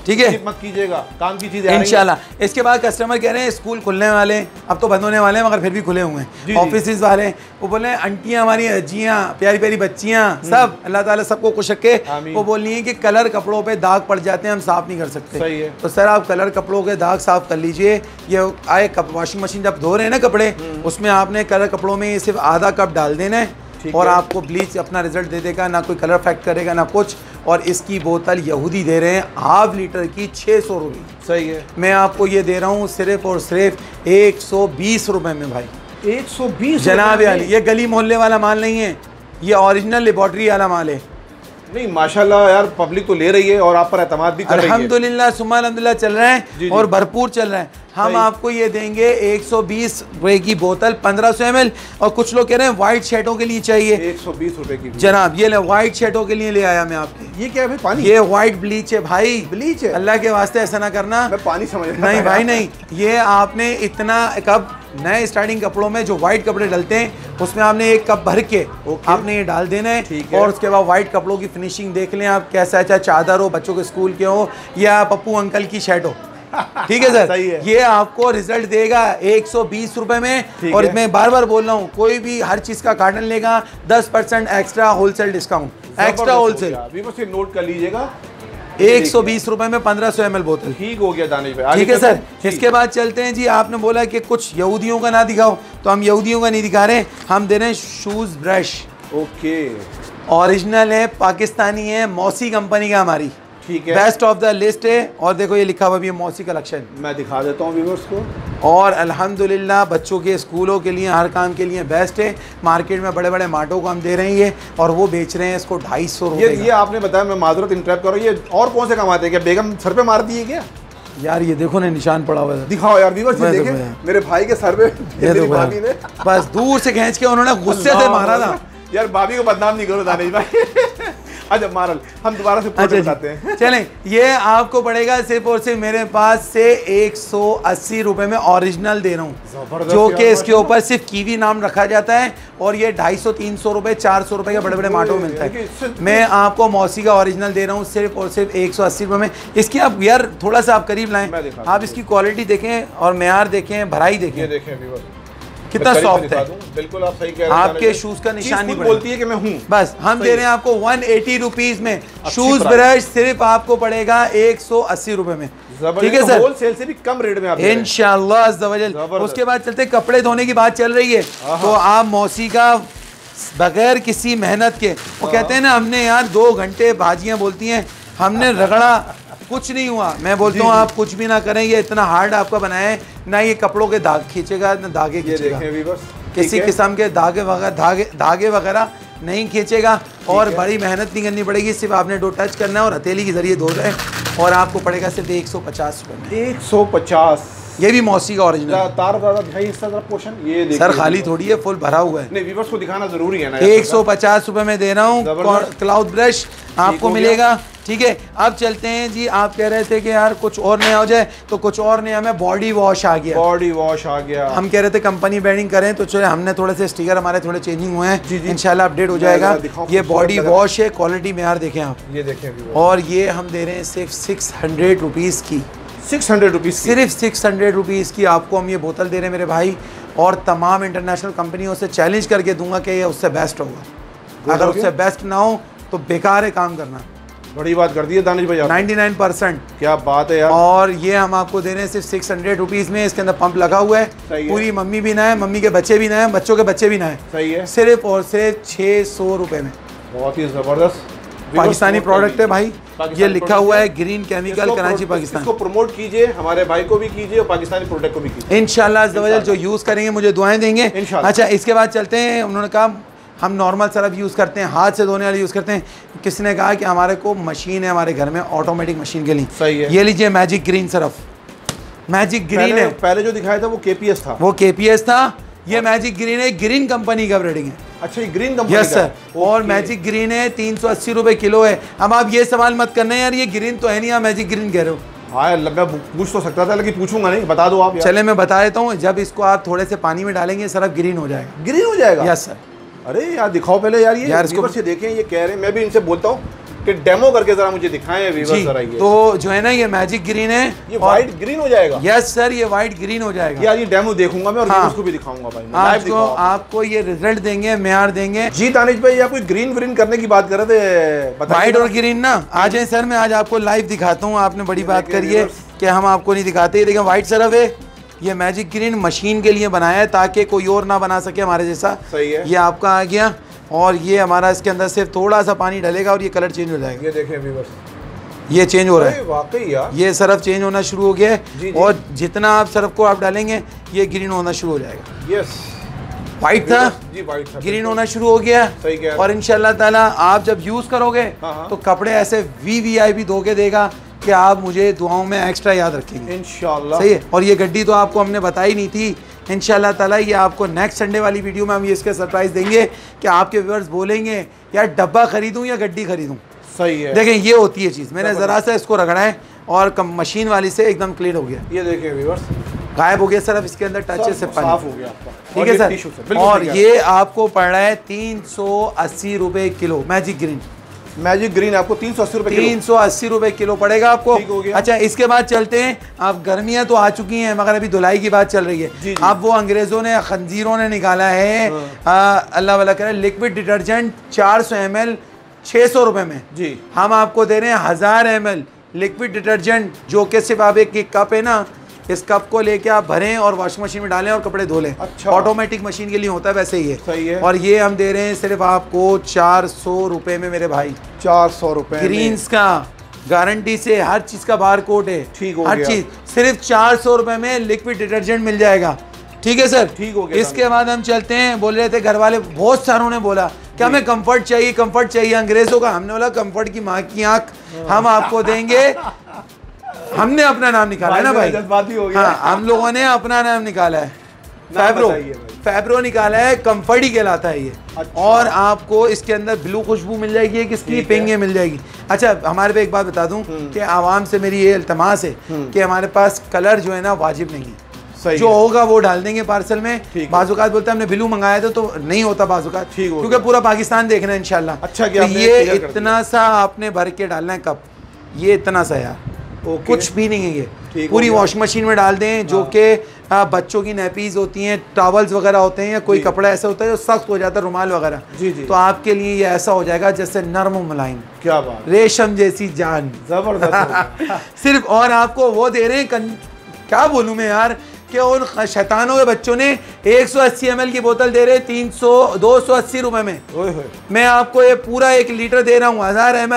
ठीक है। मत कीजिएगा काम की चीज़ें इंशाल्लाह। इसके बाद कस्टमर कह रहे हैं स्कूल खुलने वाले अब तो बंद होने वाले हैं मगर फिर भी खुले हुए हैं। ऑफ़िस वाले वो बोले आंटियाँ हमारी अज्जियाँ प्यारी प्यारी बच्चियाँ सब अल्लाह ताला सबको खुश रखे। वो बोल रही है कि कलर कपड़ों पे दाग पड़ जाते हैं हम साफ़ नहीं कर सकते। सही है। तो सर आप कलर कपड़ों के दाग साफ़ कर लीजिए। ये आए वॉशिंग मशीन जब धो रहे हैं ना कपड़े उसमें आपने कलर कपड़ों में सिर्फ़ आधा कप डाल देना है। और आपको ब्लीच अपना रिज़ल्ट दे देगा ना कोई कलर फैक्ट करेगा ना कुछ। और इसकी बोतल यहूदी दे रहे हैं हाफ़ लीटर की छः सौ रुपये सही है। मैं आपको ये दे रहा हूँ सिर्फ़ और सिर्फ़ एक सौ बीस रुपये में भाई। एक सौ बीस जनाब ये गली मोहल्ले वाला माल नहीं है ये ओरिजिनल लेबॉर्ट्री वाला माल है। नहीं माशाल्लाह यार पब्लिक तो ले रही है और आप पर एतमाद भी कर रही है। अल्हम्दुलिल्लाह सुम्मा चल रहे है जी। और भरपूर चल रहा है। हम आपको ये देंगे 120 रुपए की बोतल 1500 एमएल और कुछ लोग कह रहे हैं व्हाइट शर्टों के लिए चाहिए। एक सौ बीस रुपए की जनाब ये ले व्हाइट शर्टों के लिए ले आया मैं आपके। ये क्या है पानी? ये व्हाइट ब्लीच है भाई। ब्लीच है? अल्लाह के वास्ते ऐसा ना करना। मैं पानी समझ नहीं भाई नहीं। ये आपने इतना कप नए स्टार्टिंग कपड़ों में जो व्हाइट कपड़े डलते हैं उसमें आपने एक कप भर के ओके। आपने ये डाल देना है ठीक है। और उसके बाद व्हाइट कपड़ों की फिनिशिंग देख लें आप कैसा है चाहे चादर हो बच्चों के स्कूल के हो या पप्पू अंकल की शर्ट हो ठीक है सर सही है। ये आपको रिज़ल्ट देगा एक सौ बीस रुपए में और मैं बार बार बोल रहा हूँ कोई भी हर चीज़ का कार्टन लेगा दस percent extra wholesale discount extra wholesale note कर लीजिएगा एक सौ बीस रुपए में पंद्रह सौ एम एल बोतल। ठीक हो गया दानिश भाई। ठीक है सर इसके बाद चलते हैं जी आपने बोला कि कुछ यहूदियों का ना दिखाओ तो हम यहूदियों का नहीं दिखा रहे हम दे रहे हैं शूज़ ब्रश ओके। ओरिजिनल है पाकिस्तानी है मौसी कंपनी का हमारी। ठीक है। बेस्ट ऑफ़ द लिस्ट है। और देखो ये लिखा हुआ भी है मौसी कलेक्शन। मैं दिखा देता हूँ व्यूवर्स को। और अल्हम्दुलिल्लाह बच्चों के स्कूलों के लिए हर काम के लिए बेस्ट है। मार्केट में बड़े बड़े मार्टों को हम दे रहे हैं ये और वो बेच रहे हैं इसको ढाई सौ ये ये आपने बताया मैं माजरत इंटरप्ट कर रहा हूँ। ये और कौन से काम आते हैं क्या? बेगम सर पे मारती है क्या? यार ये देखो ना निशान पड़ा हुआ है। दिखाओ यार व्यूवर्स ये देखें। मेरे भाई के सर पे ये देखो भाभी ने। बस दूर से खींच के उन्होंने गुस्से से मारा था। यार भाभी को बदनाम नहीं करो दानिश भाई। अच्छा मारल हम दोबारा से अच्छा बताते हैं। चलें ये आपको पड़ेगा सिर्फ़ और सिर्फ़ मेरे पास से एक सौ में ओरिजिनल दे रहा हूँ जो कि इसके ऊपर सिर्फ़ कीवी नाम रखा जाता है और ये ढाई सौ तीन सौ रुपये चार सौ रुपये के बड़े बड़े माटो में मिलता है। मैं आपको मौसी का ओरिजिनल दे रहा हूँ सिर्फ़ और सिर्फ़ एक सौ अस्सी रुपये में। इसकी आप यार थोड़ा सा आप करीब लाएँ। आप इसकी क्वालिटी देखें और मैार देखें भराई देखें। देखें कितना सॉफ्ट है? बिल्कुल आप सही कह रहे हैं आपके शूज़ का निशान नहीं बोलती है कि मैं हूँ। बस हम दे रहे हैं आपको वन एटी रुपीज़ में। शूज़ ब्रश सिर्फ़ आपको पड़ेगा एक सौ अस्सी रुपए में। ठीक है सर होलसेल से भी कम रेट में हैं। इंशाल्लाह उसके बाद चलते कपड़े धोने की बात चल रही है। तो आप मौसी का बगैर किसी मेहनत के वो कहते हैं ना हमने यार दो घंटे भाजियाँ बोलती हैं हमने रगड़ा कुछ नहीं हुआ। मैं बोलता हूँ आप कुछ भी ना करें ये इतना हार्ड आपका बनाए ना ये कपड़ों के दाग खींचेगा ना धागे खींचेगा। किसी किस्म के धागे वगैरह धागे धागे वगैरह नहीं खींचेगा और बड़ी मेहनत नहीं करनी पड़ेगी सिर्फ़ आपने डो टच करना है और हथेली के ज़रिए धो रहे हैं और आपको पड़ेगा सिर्फ़ एक सौ पचास रुपये एक सौ पचास। ये भी मौसी का ओरिजिनल तार दादा भाई इसका जरा पोर्शन ये सर खाली थोड़ी है फुल भरा हुआ है। नहीं को दिखाना ज़रूरी है ना एक सौ पचास रुपये में दे रहा हूँ। क्लाउड ब्रश आपको मिलेगा। ठीक है अब चलते हैं जी आप कह रहे थे कि यार कुछ और नया हो जाए तो कुछ और नया में बॉडी वॉश आ गया। बॉडी वॉश आ गया। हम कह रहे थे कंपनी ब्रांडिंग करें तो चले हमने थोड़े से स्टिकर हमारे थोड़े चेंजिंग हुए हैं। इंशाल्लाह अपडेट हो जाएगा। ये बॉडी वॉश है क्वालिटी में यार देखें आप। ये देखें और ये हम दे रहे हैं सिर्फ़ सिक्स हंड्रेड रुपीज़ की। सिक्स हंड्रेड रुपीज़ सिर्फ़ सिक्स हंड्रेड रुपीज़ की आपको हम ये बोतल दे रहे हैं मेरे भाई और तमाम इंटरनेशनल कंपनियों से चैलेंज करके दूँगा कि ये उससे बेस्ट होगा। अगर उससे बेस्ट ना हो तो बेकार है काम करना। बड़ी बात कर दी है दानिश भाई आपने। 99 परसेंट। क्या बात है यार। और ये हम आपको दे रहे हैं सिर्फ़ सिक्स हंड्रेड रुपीज़ में इसके अंदर पंप लगा हुआ है। है। पूरी मम्मी भी ना है मम्मी के बच्चे भी ना है बच्चों के बच्चे भी ना है। सही है। सिर्फ़ और सिर्फ़ छः सौ रुपये में। बहुत ही ज़बरदस्त। पाकिस्तानी प्रोडक्ट है भाई। ये लिखा हुआ है। ग्रीन केमिकल कराची पाकिस्तान इसको प्रमोट कीजिए हमारे भाई को भी कीजिए और पाकिस्तानी प्रोडक्ट को भी कीजिए। इंशाल्लाह जो यूज़ करेंगे मुझे दुआएँ देंगे। अच्छा इसके बाद चलते हैं उन्होंने कहा हम नॉर्मल सरफ यूज़ करते हैं हाथ से धोने वाले यूज़ करते हैं। किसी ने कहा कि हमारे को मशीन है हमारे घर में ऑटोमेटिक मशीन के लिए? सही है। ये लीजिए magic green Surf magic green है। पहले जो दिखाया था वो केपीएस था। वो के था। ये मैजिक ग्रीन है ग्रीन कंपनी का ब्रेडिंग है। अच्छा ये ग्रीन कंपनी यस सर और मैजिक ग्रीन है तीन सौ अस्सी रुपये किलो है। अब आप ये सवाल मत करना यार ये ग्रीन तो है नहीं आप मैजिक ग्रीन कह रहे हो। हाँ मैं पूछ तो सकता था लेकिन पूछूँगा नहीं बता दो आप चले मैं बता देता हूँ जब इसको आप थोड़े से पानी में डालेंगे सरफ ग्रीन हो जाएगा। ग्रीन हो जाएगा? यस सर अरे यार दिखाओ पहले यार ये यार इसको- ये देखें ये कह रहे हैं मैं भी इनसे बोलता हूँ। कि डेमो करके जरा मुझे दिखाएँ व्यूअर्स जी जरा ये। तो जो है ना ये मैजिक ग्रीन है ये व्हाइट ग्रीन हो जाएगा। यस सर ये वाइट ग्रीन हो जाएगा। यार ये डेमो देखूँगा मैं और हाँ। व्यूअर्स को भी दिखाऊँगा भाई। आपको आपको ये रिज़ल्ट देंगे म्यार देंगे। जी दानिश भाई आप कोई ग्रीन ग्रीन करने की बात कर रहे थे? जरा। और ग्रीन ना। आ जाए सर मैं आज आपको लाइव दिखाता हूँ। आपने बड़ी बात करी है। कि हम आपको नहीं दिखाते। देखें वाइट सरफ है। ये मैजिक ग्रीन मशीन के लिए बनाया है ताकि कोई और ना बना सके हमारे जैसा। सही है। ये आपका आ गया। और ये हमारा इसके अंदर सिर्फ़ थोड़ा सा पानी डलेगा और ये कलर चेंज हो जाएगा। ये देखें व्यूअर्स ये चेंज हो रहा है। वाकई यार। ये सरफ चेंज होना शुरू हो गया है जी। और जितना आप सरफ को आप डालेंगे ये ग्रीन होना शुरू हो जाएगा। यस वाइट था? जी व्हाइट था ग्रीन होना शुरू हो गया। सही कह और इंशाल्लाह ताला आप जब यूज़ करोगे हाँ, हाँ। तो कपड़े ऐसे वी वी आई भी धोके देगा कि आप मुझे दुआओं में एक्स्ट्रा याद रखेंगे। इंशाल्लाह। सही है? और ये गड्डी तो आपको हमने बताई नहीं थी इंशाल्लाह ताला ये आपको नेक्स्ट संडे वाली वीडियो में हम ये इसके सरप्राइज़ देंगे कि आपके व्यूअर्स बोलेंगे यार डब्बा खरीदूँ या गड्डी खरीदूं? सही है। देखें ये होती है चीज़। मैंने ज़रा सा इसको रगड़ा है और कम मशीन वाली से एकदम क्लीन हो गया। ये देखिए व्यूअर्स गायब हो गया सिर्फ़ इसके अंदर टच से पानी। साफ़ हो गया आपका। ठीक है सर? और ये आपको पड़ रहा है तीन सौ अस्सी रुपये kilo magic green magic green आपको तीन सौ अस्सी रुपए तीन सौ अस्सी रुपये किलो पड़ेगा आपको। अच्छा इसके बाद चलते हैं आप गर्मियाँ तो आ चुकी हैं मगर अभी धुलाई की बात चल रही है जी, जी। अब वो अंग्रेज़ों ने खंजीरों ने निकाला है हाँ। अल्लाह वाला करे लिक्विड डिटर्जेंट चार सौ एम एल छः सौ रुपये में जी हम आपको दे रहे हैं हज़ार एम एल लिक्विड डिटर्जेंट जो कि सिर्फ़ आप एक कप है ना इस कप को लेके आप भरें और वॉशिंग मशीन में डालें और कपड़े धो लें। अच्छा। ऑटोमेटिक मशीन के लिए होता है वैसे ही है। सही है। और ये हम दे रहे हैं सिर्फ़ आपको चार सौ रुपये में मेरे भाई। चार सौ। ग्रीन्स का। गारंटी से हर चीज़ का बार कोड है। ठीक हो हर चीज़। सिर्फ़ चार सौ रुपए में लिक्विड डिटर्जेंट मिल जाएगा। ठीक है सर ठीक हो गया इसके बाद हम चलते हैं। बोल रहे थे घर वाले बहुत सारों ने बोला कि हमें कंफर्ट चाहिए? कंफर्ट चाहिए अंग्रेज़ों का? हमने बोला कंफर्ट की माँ की आँख हम आपको देंगे। हमने अपना नाम निकाला है ना भाई जज्बाती हो गया। हाँ हम लोगों ने अपना नाम निकाला है। फैब्रो फैब्रो निकाला है कंफर्ट ही कहलाता है ये। अच्छा। और आपको इसके अंदर ब्लू खुशबू मिल जाएगी एक इसकी ठीक मिल जाएगी। अच्छा हमारे पे एक बात बता दूँ हम्म। कि आवाम से मेरी ये अल्तमास है कि हमारे पास कलर जो है ना वाजिब नहीं है। सही जो होगा वो डाल देंगे पार्सल में। बाजुकात बोलते हैं हमने ब्लू मंगाया था तो नहीं होता बाजुकात। ठीक हो क्योंकि पूरा पाकिस्तान देखना है इनशाला अच्छा तो ये इतना सा आपने भर के डालना है कप। ये इतना सा यार। कुछ भी नहीं है ये। पूरी वॉशिंग मशीन में डाल दें जो हाँ। कि बच्चों की नैपीज होती हैं टॉवल्स वगैरह होते हैं या कोई कपड़ा ऐसा होता है जो सख्त हो जाता है रुमाल वगैरह जी, जी। तो आपके लिए ये ऐसा हो जाएगा जैसे नरम मुलायम। क्या बात रेशम जैसी जान। ज़बरदस्त सिर्फ़ और आपको वो दे रहे हैं क्या बोलूँ मैं यार कि उन शैतानों के बच्चों ने 180 ml की बोतल दे रहे तीन सौ दो सौ अस्सी रुपए में। मैं आपको ये पूरा एक लीटर दे रहा हूँ हज़ार एम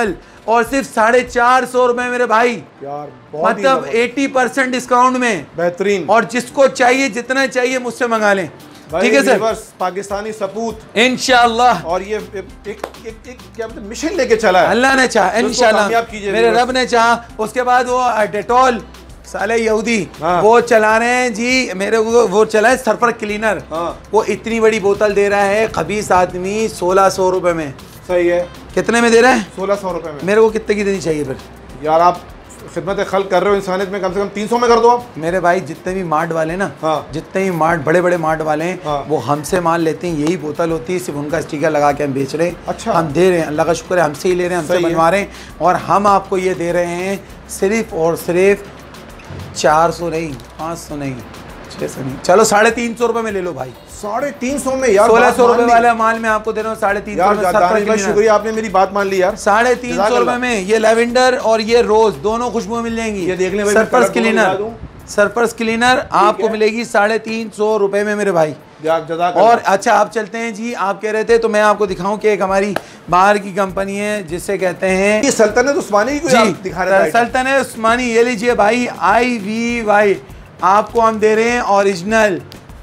और सिर्फ़ साढ़े चार सौ रुपए मेरे भाई। यार मतलब। 80 परसेंट डिस्काउंट में। बेहतरीन। और जिसको चाहिए जितना चाहिए मुझसे मंगा लें। ठीक है सर? पाकिस्तानी सपूत। इनशाला और ये एक एक एक, एक क्या बोलते मिशन लेके चला है। अल्लाह ने चाहा कीजिए मेरे रब ने चाहा उसके बाद वो डेटॉल साले यहूदी हाँ। वो चला रहे हैं जी मेरे को वो चला है सरफर क्लीनर हाँ। वो इतनी बड़ी बोतल दे रहा है खबीस आदमी सोलह सौ रुपए में। सही है। कितने में दे रहे हैं? सोलह सौ रुपए में। मेरे को कितने की देनी चाहिए फिर? यार आप खिदमत खल कर रहे हो इंसानियत में कम से कम तीन सौ में कर दो आप। मेरे भाई जितने भी मार्ट वाले ना हाँ। जितने भी मार्ट बड़े बड़े मार्ट वाले हैं हाँ। वो हमसे माल लेते हैं यही बोतल होती है सिर्फ़ उनका स्टिकर लगा के हम बेच रहे हैं। अच्छा। हम दे रहे हैं अल्लाह का शुक्र है हमसे ही ले रहे हैं हमसे बनवा रहे हैं। और हम आपको ये दे रहे हैं सिर्फ़ और सिर्फ़ चार सौ नहीं पाँच सौ नहीं छः सौ नहीं। चलो साढ़े तीन सौ रुपये में ले लो भाई। साढ़े तीन सौ में यार सोलह सौ ली। वाला माल में आपको दे रहा हूँ साढ़े तीन सौ शुक्रिया आपने मेरी बात मान ली यार साढ़े तीन सौ रुपए में ये लेवेंडर और ये रोज दोनों खुशबुएँ मिल जाएँगी। ये देख लें सरफर्स दिखा क्लीनर दूँ। सरफर्स क्लीनर आपको मिलेगी साढ़े तीन सौ रुपए में मेरे भाई। और अच्छा आप चलते हैं जी आप कह रहे थे तो मैं आपको दिखाऊँ कि एक हमारी बाहर की कंपनी है जिसे कहते हैं ये सल्तनत उस्मानी की कोई दिखा रहे थे सल्तन उस्मानी ये लीजिए भाई आई वी वाई आपको हम दे रहे हैं ओरिजिनल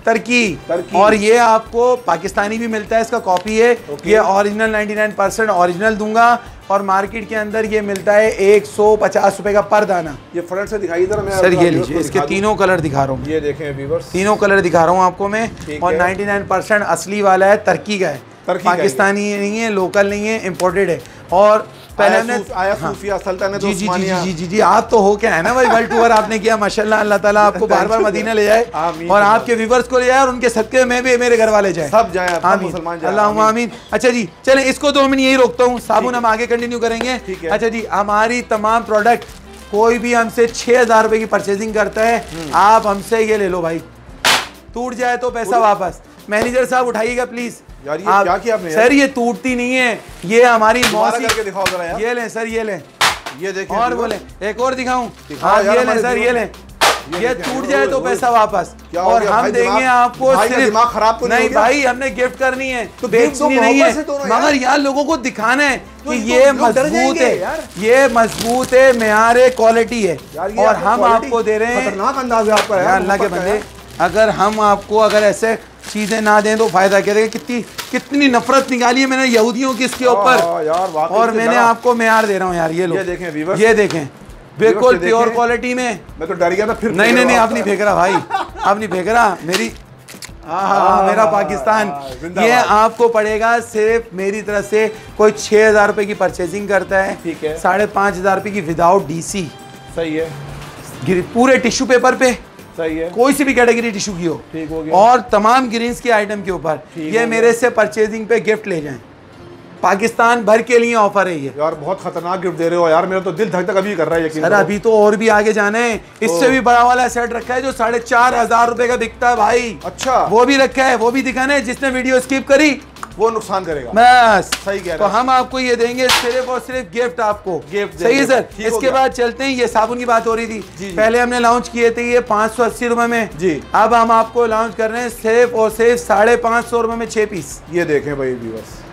टर्की। और ये आपको पाकिस्तानी भी मिलता है इसका कॉपी है। ओके। ये ओरिजिनल 99 परसेंट ओरिजिनल दूँगा। और मार्केट के अंदर ये मिलता है एक सौ पचास रुपए का पर दाना। ये फ्रंट से दिखाई इधर मैं सर ये लीजिए इसके तीनों कलर दिखा रहा हूँ ये देखें तीनों कलर दिखा रहा हूँ आपको मैं। और है। 99 परसेंट असली वाला है टर्की का है। टर्की का है। पाकिस्तानी नहीं है लोकल नहीं है इम्पोर्टेड है। और पहले हमने आया हाँ। सूफिया सल्तनत जी जी जी जी जी जी जी आप तो हो क्या है ना भाई वर्ल्ड टूर आपने किया माशाल्लाह अल्लाह ताला आपको बार बार मदीना ले जाए और आपके व्यूवर्स को ले जाए और उनके सदके में भी मेरे घर वाले जाए। सब जाएँ, मुसलमान अल्लाह आमीन। आमीन। अच्छा जी चलें इसको दो मिनट यही रोकता हूँ। साबुन हम आगे कंटिन्यू करेंगे। अच्छा जी हमारी तमाम प्रोडक्ट कोई भी हमसे छह हज़ार रुपए की परचेजिंग करता है। हम्म। आप हमसे ये ले लो भाई। टूट जाए तो पैसा वापस। मैनेजर साहब उठाइएगा प्लीज़ यार, ये क्या किया आपने सर ये टूटती नहीं है। ये हमारी मौसी करके दिखाओ जरा यार। ये लें सर ये लें। ये देखें और बोले एक और दिखाऊँ? हाँ ये लें सर ये लें। ये टूट जाए तो पैसा वापस। और हम देंगे आपको दिमाग खराब तो नहीं नहीं? भाई हमने गिफ्ट करनी है। तो बेचनी नहीं से दोनों है मगर यार। लोगों को दिखाना है तो कि ये तो मज़बूत है। ये मज़बूत है म्यार है। क्वालिटी है और हम आपको दे रहे हैं खतरनाक अंदाज है आपका अल्लाह के बंदे अगर हम आपको अगर ऐसे चीज़ें ना दें तो फ़ायदा क्या? देगा कितनी कितनी नफरत निकाली है मैंने यहूदियों की इसके ऊपर। हाँ, और मैंने आपको म्यार दे रहा हूँ यार ये लो। ये देखें, ये देखें। बिल्कुल प्योर क्वालिटी में। मैं तो डर गया था फिर नहीं नहीं नहीं आप नहीं फेंक रहा भाई। आप नहीं फेंक रहा। मेरी हाँ हाँ हाँ, मेरा पाकिस्तान ये आपको पड़ेगा सिर्फ़ मेरी तरफ़ से कोई छः हज़ार रुपये की परचेजिंग करता है। ठीक है। साढ़े पाँच हज़ार रुपये की विदाउट डीसी सही है। पूरे टिश्यू पेपर पे। सही है। कोई सी भी कैटेगरी टिश्यू की हो। ठीक हो गया। और तमाम ग्रीन्स के आइटम के ऊपर ये मेरे से परचेजिंग पे गिफ्ट ले जाएँ। पाकिस्तान भर के लिए ऑफ़र है ये। यार बहुत खतरनाक गिफ्ट दे रहे हो यार मेरा तो दिल धक धक अभी कर रहा है यकीन करो। अभी तो और भी आगे जाना है। इससे भी बड़ा वाला सेट रखा है जो साढ़े चार हज़ार रुपए का बिकता है भाई। अच्छा। वो भी रखा है वो भी दिखाना है जिसने वीडियो स्किप करी। वो नुकसान करेगा। बस। सही कह रहे तो हम आपको ये देंगे सिर्फ़ और सिर्फ़ गिफ्ट आपको। गिफ्ट सही है सर। इसके बाद चलते हैं ये साबुन की बात हो रही थी। जी, जी। पहले हमने लॉन्च किए थे ये पाँच सौ अस्सी रुपए में। जी। अब हम आपको लॉन्च कर रहे हैं सिर्फ़ और सिर्फ़ साढ़े पाँच सौ रुपए में छह पीस। ये देखें भाई हो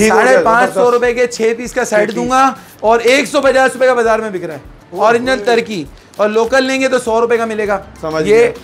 साढ़े पाँच सौ। रुपए के छह पीस का सेट दूँगा और एक सौ पचास रुपए का बाज़ार में बिक रहा है। ओरिजिनल टर्की और लोकल लेंगे तो सौ रुपए का मिलेगा। समझ ये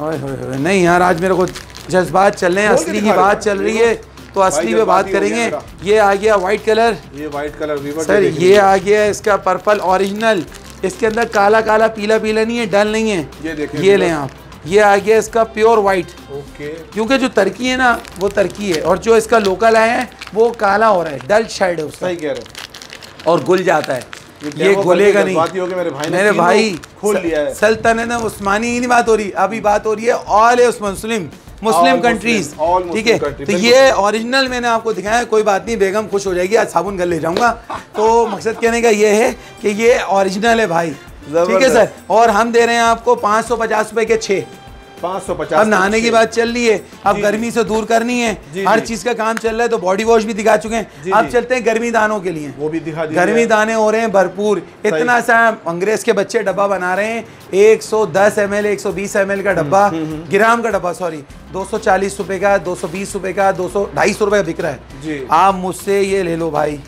नहीं यार आज मेरे को जज्बात चल रहे हैं असली की बात चल रही है तो असली पे बात करेंगे। ये आ गया व्हाइट कलर ये व्हाइट कलर सर ये आ गया इसका पर्पल ओरिजिनल इसके अंदर काला काला पीला पीला नहीं है डल नहीं है। ये ये लें आप। ये आ गया इसका प्योर वाइट ओके क्योंकि जो तरकी है ना वो तरकी है। और जो इसका लोकल आया है वो काला हो रहा है डल शेड है उसका। सही कह रहे और गुल जाता है। ये demo गुलेगा नहीं। बात हो मेरे भाई मेरे भाई खोल लिया है। सल्तनत उस्मानी ही नहीं बात हो रही। अभी बात हो रही है ऑल ए मुस्लिम मुस्लिम कंट्रीज़ ठीक है? तो ये ओरिजिनल मैंने आपको दिखाया है कोई बात नहीं बेगम खुश हो जाएगी आज साबुन घर ले जाऊँगा। तो मकसद कहने का ये है कि ये ओरिजिनल है भाई। ठीक है सर? और हम दे रहे हैं आपको पाँच सौ पचास रुपए के छः। पाँच सौ पचास अब नहाने की बात चल रही है। अब गर्मी से दूर करनी है। हर चीज़ का काम चल रहा है तो बॉडी वॉश भी दिखा चुके हैं। अब चलते हैं गर्मी दानों के लिए। वो भी दिखा गर्मी दाने हो रहे हैं भरपूर। इतना सा अंग्रेज़ के बच्चे डब्बा बना रहे हैं। 110 एम एल 120 एम एल का डब्बा। हम्म, ग्राम का डब्बा सॉरी 240 रुपए का 220 रुपए का 200 ढाई सौ रुपए का बिक रहा है। आप मुझसे ये ले लो भाई?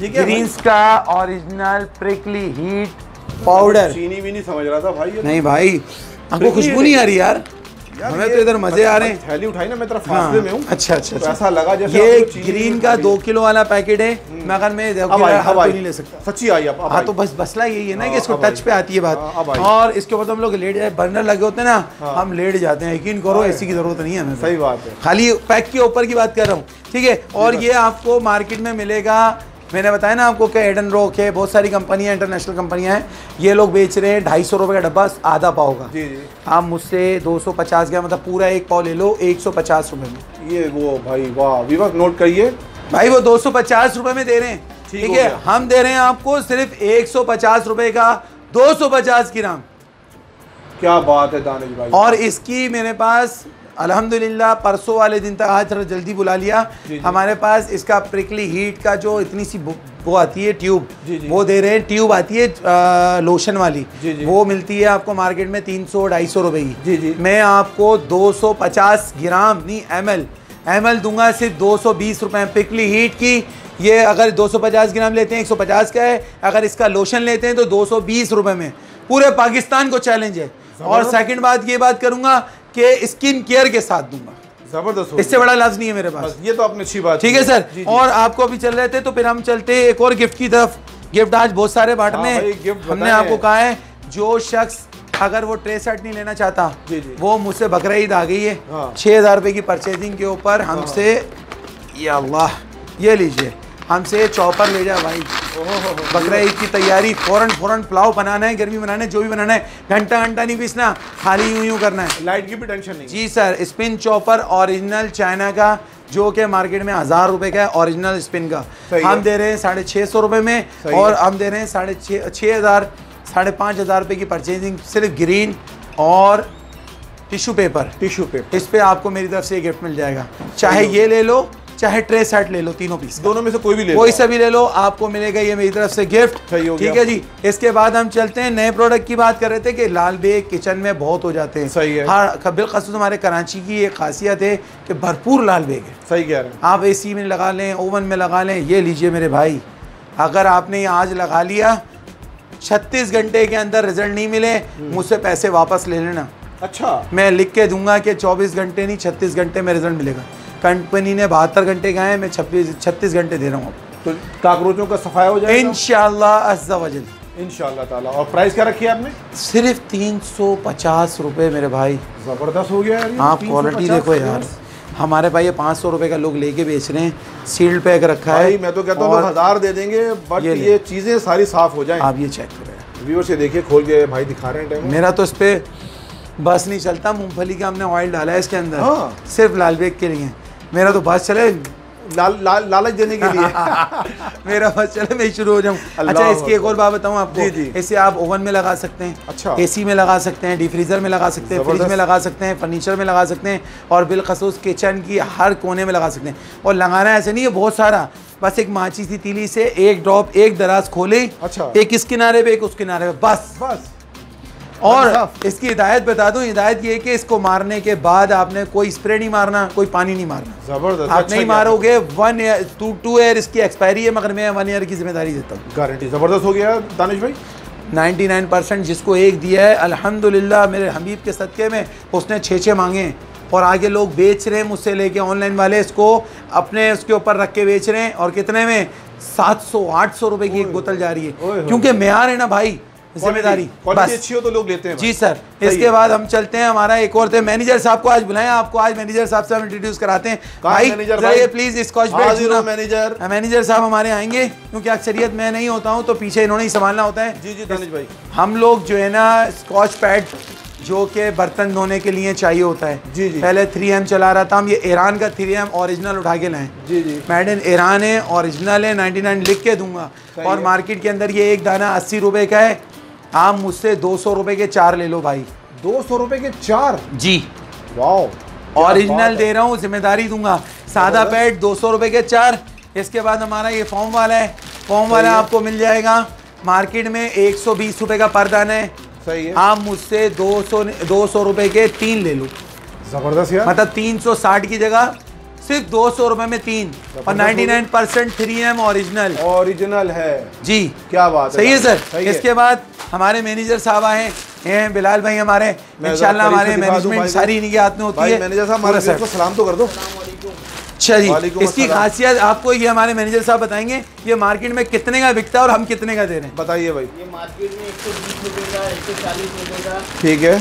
ग्रीन्स का ओरिजिनल प्रिकली हीट पाउडर चीनी भी नहीं समझ रहा था भाई नहीं भाई हमको खुशबू नहीं आ रही यार। हमें तो इधर मज़े आ रहे हैं। थैली उठाई ना मैं तेरा हाँ, फासले में हूँ। अच्छा अच्छा तो अच्छा। ऐसा लगा जैसे ये ग्रीन का दो किलो वाला पैकेट है। मगर मैं हर अब नहीं ले सकता। सच्ची आई अब अब हाँ तो बस मसला यही है ना कि हाँ, इसको टच पे आती है बात। हाँ। और इसके ऊपर तो हम लोग लेट जाए बर्नर लगे होते हैं ना हाँ। हम लेट जाते हैं। यकीन करो। ऐसी की ज़रूरत नहीं है हमें। सही बात है। खाली पैक के ऊपर की बात कर रहा हूँ ठीक है? और ये आपको मार्केट में मिलेगा मैंने बताया ना आपको कि एडन रॉक है बहुत सारी कंपनियाँ इंटरनेशनल कंपनियाँ हैं। ये लोग बेच रहे हैं ढाई सौ रुपये का डब्बा आधा पाव का। जी जी। आप मुझसे 250 का मतलब पूरा एक पाव ले लो 150 रुपए में। ये वो भाई वाह विवक नोट करिए। भाई वो 250 रुपए में दे रहे हैं। ठीक है हम दे रहे हैं आपको सिर्फ़ 150 रुपए का 250 ग्राम क्या बात है दानिश भाई। और इसकी मेरे पास अल्हम्दुलिल्लाह परसों वाले दिन तक आज थोड़ा जल्दी बुला लिया। हमारे पास इसका प्रिकली हीट का जो इतनी सी वो- आती है ट्यूब जी, जी। वो दे रहे हैं ट्यूब आती है आ, लोशन वाली जी, जी। वो मिलती है आपको मार्केट में तीन सौ ढाई सौ रुपये की। मैं आपको 250 ग्राम नहीं एम एल एम एल दूँगा सिर्फ़ 220 रुपए में पिकली हीट की ये अगर 250 ग्राम लेते हैं 150 का है अगर इसका लोशन लेते हैं तो 220 रुपए में पूरे पाकिस्तान को चैलेंज है और। सेकंड बात ये बात करूँगा कि स्किन केयर के साथ दूँगा। ज़बरदस्त इससे बड़ा लाज नहीं है मेरे पास। ये तो आपने अच्छी बात ठीक है सर। जी, जी। और आपको अभी चल रहे थे तो फिर हम चलते एक और गिफ्ट की तरफ़। गिफ्ट आज बहुत सारे बांटने हाँ हैं। हमने आपको कहा है जो शख्स अगर वो ट्रे सेट नहीं लेना चाहता जी, जी। वो मुझसे बकरा ईद आ गई है। हाँ। छः हज़ार रुपये की परचेजिंग के ऊपर हमसे या अल्लाह ये लीजिए। हमसे चौपर ले जाए भाई। बकरा ईद की तैयारी फ़ौरन फ़ौरन पुलाव बनाना है गर्मी बनाना है जो भी बनाना है घंटा घंटा नहीं पीसना खाली यूँ यूँ करना है। लाइट की भी टेंशन नहीं जी sir spin chopper original China का जो कि मार्केट में हज़ार रुपए का है ओरिजिनल स्पिन का। हम दे रहे हैं साढ़े छः सौ रुपये में और हम दे रहे हैं साढ़े छः छः हज़ार साढ़े पाँच हज़ार रुपये की परचेजिंग सिर्फ़ ग्रीन और टिश्यू पेपर टिश्यू पेपर इस पे आपको मेरी तरफ़ से गिफ्ट मिल जाएगा। चाहे ये ले लो चाहे ट्रे सेट ले लो तीनों पीस दोनों में से कोई भी ले कोई सा भी ले लो आपको मिलेगा ये मेरी तरफ़ से गिफ्ट सही हो ठीक है जी? इसके बाद हम चलते हैं नए प्रोडक्ट की बात कर रहे थे कि लाल बेग किचन में बहुत हो जाते हैं। सही है। हाँ बिलखसूस हमारे कराची की एक खासियत है कि भरपूर लाल बेग है। सही कह रहे हैं। आप एसी में लगा लें ओवन में लगा लें ये लीजिए मेरे भाई। अगर आपने ये आज लगा लिया छत्तीस घंटे के अंदर रिज़ल्ट नहीं मिले मुझसे पैसे वापस ले लेना। अच्छा। मैं लिख के दूँगा कि 24 घंटे नहीं 36 घंटे में रिज़ल्ट मिलेगा। कंपनी ने बहत्तर घंटे कहा है मैं छब्बीस छत्तीस घंटे दे रहा हूँ तो काकरोचों का सफाया हो जाएगा? इन इंशाल्लाह ताला। और प्राइस क्या रखी है आपने? सिर्फ़ तीन सौ पचास रुपये मेरे भाई। ज़बरदस्त हो गया यार आप क्वालिटी देखो यार। हमारे भाई ये पाँच सौ रुपये का लोग लेके बेच रहे हैं। सील्ड पैक रखा है। मैं तो कहता हूँ हज़ार दे देंगे बट ये ये, चीज़ें सारी साफ़ हो जाए। आप ये चेक करें व्यूअर से देखिए खोल के भाई दिखा रहे हैं टाइम मेरा तो इस पर बस नहीं चलता मूंगफली का हमने ऑयल डाला है इसके अंदर। हाँ। सिर्फ़ लाल बेग के लिए। मेरा तो बस चले लाल लाल लालच देने के लिए। मेरा बस चले मैं शुरू हो जाऊँ। अच्छा इसकी एक और बात बताऊँ आपको। जी, जी। इसे आप ओवन में लगा सकते हैं अच्छा। एसी में लगा सकते हैं डी फ्रीजर में लगा सकते हैं फ्रिज में लगा सकते हैं फर्नीचर में लगा सकते हैं और बिलखसूस किचन की हर कोने में लगा सकते हैं। और लगाना ऐसे नहीं है बहुत सारा। बस एक माची सी तीली से एक ड्रॉप एक दराज खोले अच्छा। एक इस किनारे पे एक उस किनारे पे। बस। बस। और इसकी हिदायत बता दूँ हिदायत ये कि इसको मारने के बाद आपने कोई स्प्रे नहीं मारना कोई पानी नहीं मारना। ज़बरदस्त आप अच्छा नहीं मारोगे one year two two year इसकी एक्सपायरी है मगर मैं वन ईयर की ज़िम्मेदारी देता हूँ। गारंटी ज़बरदस्त हो गया दानिश भाई। 99 परसेंट जिसको एक दिया है अल्हम्दुलिल्लाह मेरे हबीब के सदक़े में उसने छः छः मांगे और आगे लोग बेच रहे हैं मुझसे लेके ऑनलाइन वाले इसको अपने उसके ऊपर रख के बेच रहे हैं। और कितने में? सात सौ आठ सौ रुपये की एक बोतल जा रही है। क्योंकि म्यार है ना भाई ज़िम्मेदारी। क्वालिटी अच्छी हो तो लोग लेते हैं जी सर इसके बाद हम चलते हैं हमारा एक और थे मैनेजर साहब को आज बुलाएँ आपको आज मैनेजर साहब से हम इंट्रोड्यूस कराते हैं। मैनेजर भाई? Please scotch manager. मैनेजर साहब हमारे आएँगे क्योंकि अक्सरियत मैं नहीं होता हूँ तो पीछे इन्होंने ही संभालना होता है। जी जी दानिश भाई। हम लोग जो है ना स्कॉच पैड जो कि बर्तन धोने के लिए चाहिए होता है। जी, जी। पहले 3M चला रहा था हम ये ईरान का 3M ओरिजिनल उठा के लाए। जी जी। मेड इन ईरान है ओरिजिनल है 99 लिख के दूँगा। और मार्केट के अंदर ये एक दाना अस्सी रुपए का है आप मुझसे दो सौ रुपए के चार ले लो भाई। दो सौ रुपए के चार? जी। वाओ ओरिजिनल दे रहा हूँ ज़िम्मेदारी दूँगा। सादा पैड दो सौ रुपए के चार। इसके बाद हमारा ये फॉर्म वाला है। फॉर्म वाला आपको मिल जाएगा। मार्केट में एक सौ बीस रुपए का पर दाना है। सही है। आप मुझसे दो सौ दो सौ रुपए के तीन ले लो। ज़बरदस्त यार। मतलब तीन सौ साठ की जगह सिर्फ़ दो सौ रुपए में तीन और ninety nine percent three M original original है। जी। क्या बात है सही है सर। सही है। इसके बाद हमारे मैनेजर साहब आए हैं बिलाल भाई हमारे। इंशाल्लाह हमारे मैनेजमेंट सारी इन्हीं के। हाथ में होती है। मैनेजर साहब हमारे सर को सलाम तो कर दो। अच्छा जी इसकी खासियत आपको ये हमारे मैनेजर साहब बताएँगे ये मार्केट में कितने का बिकता है और हम कितने का दे रहे हैं। बताइए भाई। ये मार्केट में एक सौ बीस रुपये का एक सौ चालीस रुपये का ठीक है।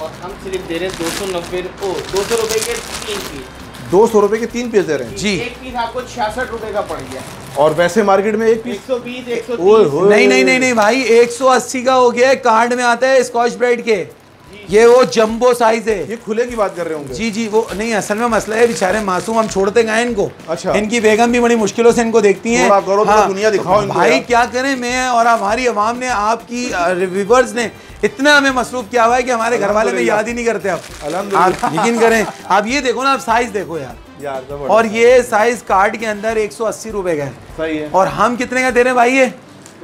और हम सिर्फ़ दे रहे हैं दो सौ नब्बे दो सौ रुपये के तीन पीस दो सौ रुपए के तीन पीस दे रहे हैं। जी। एक पीस आपको छियासठ रुपए का पड़ गया। और वैसे मार्केट में एक पीस एक सौ बीस एक सौ नहीं नहीं नहीं नहीं भाई 180 का हो गया कार्ड में आता है स्कॉच ब्राइट के। ये वो जंबो साइज़ है। ये खुले की बात कर रहे होंगे। जी जी वो नहीं असल में मसला है बेचारे मासूम हम छोड़ते गए इनको? अच्छा। इनकी बेगम भी बड़ी मुश्किलों से इनको देखती है। करो, थोड़ा दुनिया दिखाओ इनको भाई। क्या करें मैं और हमारी आवाम ने आपकी रिव्यूवर्स ने इतना हमें मसरूफ किया हुआ है कि हमारे घर वाले में याद ही नहीं करते आप यकीन करें आप ये देखो ना आप साइज़ देखो यार। यार और ये साइज़ कार्ड के अंदर एक सौ अस्सी रुपए का है। सही है। और हम कितने का दे रहे हैं भाई ये?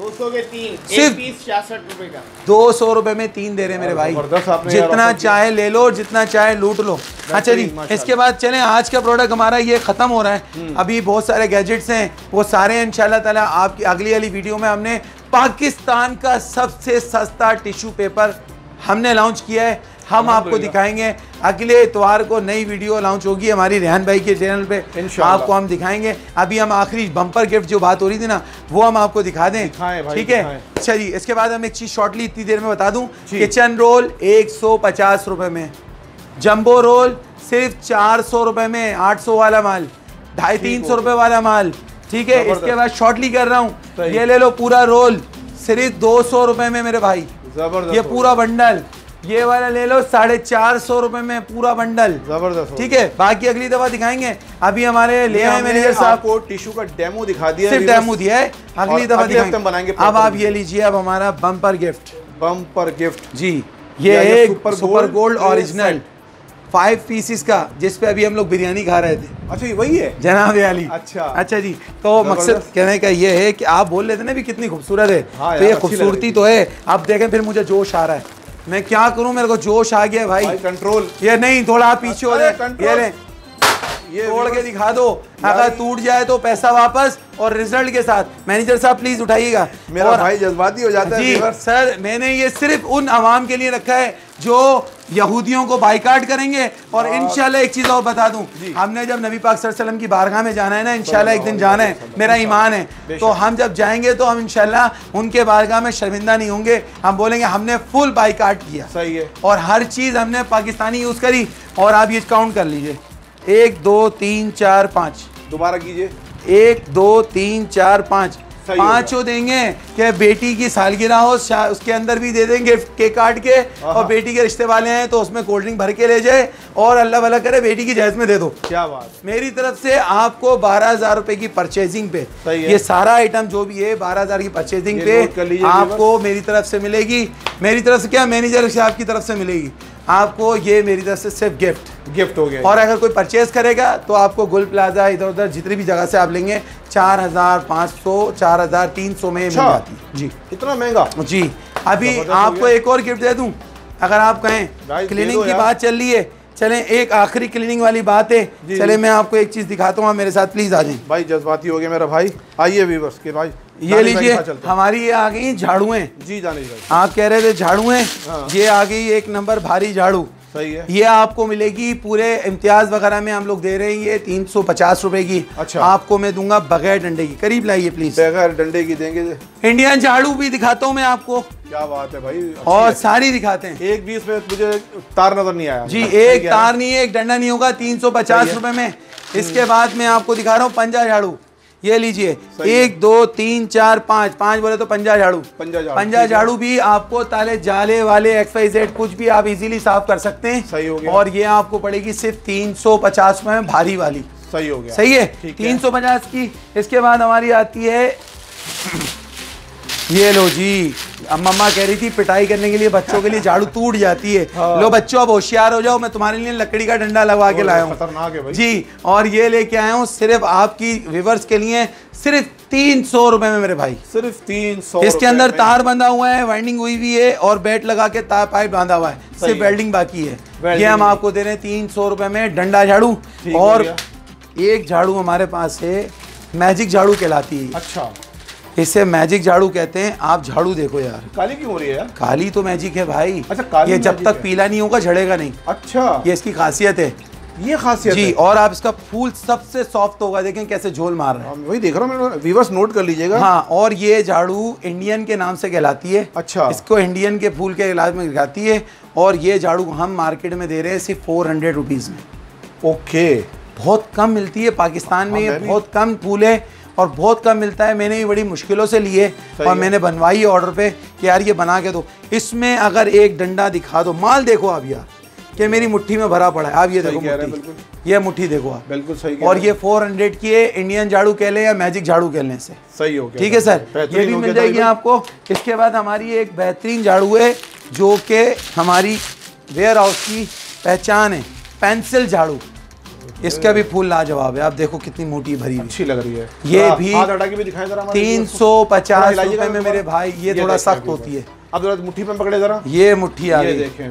दो सौ के तीन सिर्फ- छियासठ रुपए का। दो सौ रुपए में तीन दे रहे मेरे भाई। ज़बरदस्त आपने यार जितना चाहे ले लो जितना चाहे लूट लो। अच्छा जी इसके बाद चले आज का प्रोडक्ट हमारा ये खत्म हो रहा हम्म। है अभी बहुत सारे गैजेट्स हैं वो सारे इंशाल्लाह ताला आपकी अगली वाली वीडियो में हमने पाकिस्तान का सबसे सस्ता टिश्यू पेपर हमने लॉन्च किया है। हम आपको दिखाएँगे। अगले इतवार को नई वीडियो लॉन्च होगी हमारी रेहान भाई के चैनल पे। आपको हम दिखाएँगे। अभी हम आखिरी बम्पर गिफ्ट जो बात हो रही थी ना वो हम आपको दिखा दें। ठीक है। अच्छा जी इसके बाद हम एक चीज़ शॉर्टली इतनी देर में बता दूँ। किचन रोल एक सौ पचास रुपए में। जम्बो रोल सिर्फ़ चार सौ रुपए में आठ सौ वाला माल ढाई तीन सौ रुपए वाला माल। ठीक है? इसके बाद शॉर्टली कर रहा हूँ। ये ले लो पूरा रोल सिर्फ़ दो सौ रुपए में मेरे भाई। ज़बरदस्त ये पूरा बंडल ये वाला ले लो साढ़े चार सौ रुपए में पूरा बंडल। ज़बरदस्त। ठीक है बाकी अगली दफ़ा दिखाएँगे। अभी हमारे ले आए मैनेजर साहब आपको टिश्यू का डेमो दिखा दिया सिर्फ़ डेमो दिया है। अगली दफ़ा दिखाएँगे। बनाएँगे अब आप ये लीजिए अब हमारा बम्पर गिफ्ट बम्पर गिफ्ट जी ये एक super gold original five pieces का जिसपे अभी हम लोग बिरयानी खा रहे थे। अच्छा ये वही है? जनाब अली अच्छा। अच्छा जी तो मकसद कहने का ये है कि आप बोल लेते ना भी कितनी खूबसूरत है। हाँ तो ये खूबसूरती तो है। आप देखें फिर मुझे जोश आ रहा है। मैं क्या करूँ? मेरे को जोश आ गया भाई। भाई कंट्रोल ये नहीं थोड़ा पीछे हो रहे जाए। ये ले। ये तोड़ के दिखा दो। अगर टूट जाए तो पैसा वापस और रिज़ल्ट के साथ। मैनेजर साहब प्लीज़ उठाइएगा। मेरा भाई जज्बाती हो जाता है सर मैंने ये सिर्फ़ उन आवाम के लिए रखा है जो यहूदियों को बाइकाट करेंगे। और इंशाल्लाह एक चीज़ और बता दूँ हमने जब नबी पाक सल्लल्लाहु अलैहि वसल्लम की बारगाह में जाना है ना इंशाल्लाह एक दिन जाना है मेरा ईमान है। तो हम जब जाएँगे तो हम इंशाल्लाह उनके बारगाह में शर्मिंदा नहीं होंगे। हम बोलेंगे हमने फुल बाइकाट किया। सही है। और हर चीज़ हमने पाकिस्तानी यूज़ करी। और आप ये काउंट कर लीजिए। एक दो तीन चार पाँच। दोबारा कीजिए। एक दो तीन चार पाँच। पाँचों देंगे कि बेटी की सालगिरह हो उसके अंदर भी दे देंगे केक काट के और बेटी के रिश्ते वाले हैं तो उसमें कोल्ड ड्रिंक भर के ले जाए और अल्लाह भला करे बेटी की जहेज में दे दो। क्या बात मेरी तरफ़ से आपको बारह हज़ार रुपए की परचेजिंग पे ये सारा आइटम जो भी है बारह हज़ार की परचेजिंग पे आपको मेरी तरफ़ से मिलेगी। मेरी तरफ़ से क्या? मैनेजर साहब की तरफ़ से मिलेगी। आपको ये मेरी तरफ़ से सिर्फ़ गिफ्ट गिफ्ट हो गया। और अगर कोई परचेज करेगा तो आपको गुल प्लाजा इधर उधर जितनी भी जगह से आप लेंगे चार हज़ार पाँच सौ चार हज़ार तीन सौ में मिल अच्छा। जाती। है जी। इतना महँगा? जी। अभी ज़बरदस्त आपको एक और गिफ्ट दे दूँ। अगर आप कहें क्लीनिंग की बात चल रही है चले एक आखिरी क्लीनिंग वाली बात है। चले मैं आपको एक चीज़ दिखाता हूँ आप मेरे साथ प्लीज़ आ जाए। भाई जज्बाती हो गया मेरा भाई। आइए वीवर्स के भाई ये लीजिए। हमारी ये आ गई झाड़ुएँ जी भाई। आप कह रहे थे झाड़ू हाँ। ये आ गई एक नंबर भारी झाड़ू। सही है। ये आपको मिलेगी पूरे इम्तियाज़ वगैरह में हम लोग दे रहे हैं ये तीन सौ पचास रुपए की। अच्छा। आपको मैं दूँगा बगैर डंडे की। करीब लाइए प्लीज़ बगैर डंडे की देंगे इंडियन झाड़ू भी दिखाता हूँ मैं आपको। क्या बात है भाई और है। सारी दिखाते हैं। एक बीस में मुझे तार नज़र नहीं आया। जी एक तार नहीं है एक डंडा नहीं होगा तीन सौ पचास रुपए में। इसके बाद मैं आपको दिखा रहा हूँ पंजा झाड़ू। ये लीजिए। एक दो तीन चार पाँच। पाँच बोले तो पंजा झाड़ू। पंजा झाड़ू, पंजा झाड़ू भी आपको ताले जाले वाले एक्सवाइज जेड कुछ भी आप इजीली साफ़ कर सकते हैं। सही हो गया। और ये आपको पड़ेगी सिर्फ़ तीन सौ पचास में भारी वाली। सही हो गया। सही है। तीन सौ पचास की इसके बाद हमारी आती है ये लो जी अब मम्मा कह रही थी पिटाई करने के लिए बच्चों के लिए झाड़ू टूट जाती है। हाँ। लो बच्चों अब होशियार हो जाओ मैं तुम्हारे लिए लकड़ी का डंडा लगवा के लाया हूँ। जी और ये लेके आया हूँ सिर्फ़ आपकी व्यूवर्स के लिए सिर्फ़ तीन सौ रुपए में मेरे भाई। सिर्फ़ तीन सौ इसके अंदर तार बंधा हुआ है वाइंडिंग हुई हुई है और बैट लगा के तार पाइप बांधा हुआ है। सिर्फ़। वेल्डिंग बाकी है। ये हम आपको दे रहे हैं तीन सौ रुपए में डंडा झाड़ू और एक झाड़ू हमारे पास है मैजिक झाड़ू कहलाती है। अच्छा। इसे मैजिक झाड़ू कहते हैं। आप झाड़ू देखो यार। काली क्यों हो रही है यार? काली तो मैजिक है भाई। अच्छा, काली ये जब तक पीला नहीं होगा झड़ेगा नहीं। अच्छा। ये इसकी खासियत है। ये खासियत जी है। और आप इसका फूल सबसे सॉफ्ट होगा देखें कैसे झोल मार रहा है। वही देख रहा हूँ व्यूवर्स नोट कर लीजिएगा। हाँ और ये झाड़ू इंडियन के नाम से कहलाती है। अच्छा। इसको इंडियन के फूल के इलाज में कहलाती है। और ये झाड़ू हम मार्केट में दे रहे हैं सिर्फ़ फोर हंड्रेड रुपीज़ में। ओके बहुत कम मिलती है पाकिस्तान में हाँ, ये बहुत कम फूल है। और बहुत कम मिलता है। मैंने भी बड़ी मुश्किलों से लिए और मैंने बनवाई ऑर्डर पे कि यार ये बना के दो। इसमें अगर एक डंडा दिखा दो। माल देखो आप यार कि मेरी मुट्ठी में भरा पड़ा है। आप ये देखो मुट्ठी। ये मुट्ठी देखो आप। बिल्कुल सही और ये 400 की है। इंडियन झाड़ू कह लें या मैजिक झाड़ू कह लें से सही हो गया ठीक है सर? ये भी मिल जाएगी आपको। इसके बाद हमारी एक बेहतरीन झाड़ू है जो कि हमारी वेयर हाउस की पहचान है। पेंसिल झाड़ू। इसका भी फूल लाजवाब है। आप देखो कितनी मोटी भरी अच्छी लग रही है। ये भी तीन सौ पचास रुपए में मेरे भाई ये थोड़ा सख्त होती है। अब जरा मुट्ठी में पकड़े जरा। ये मुट्ठी आ ये गई।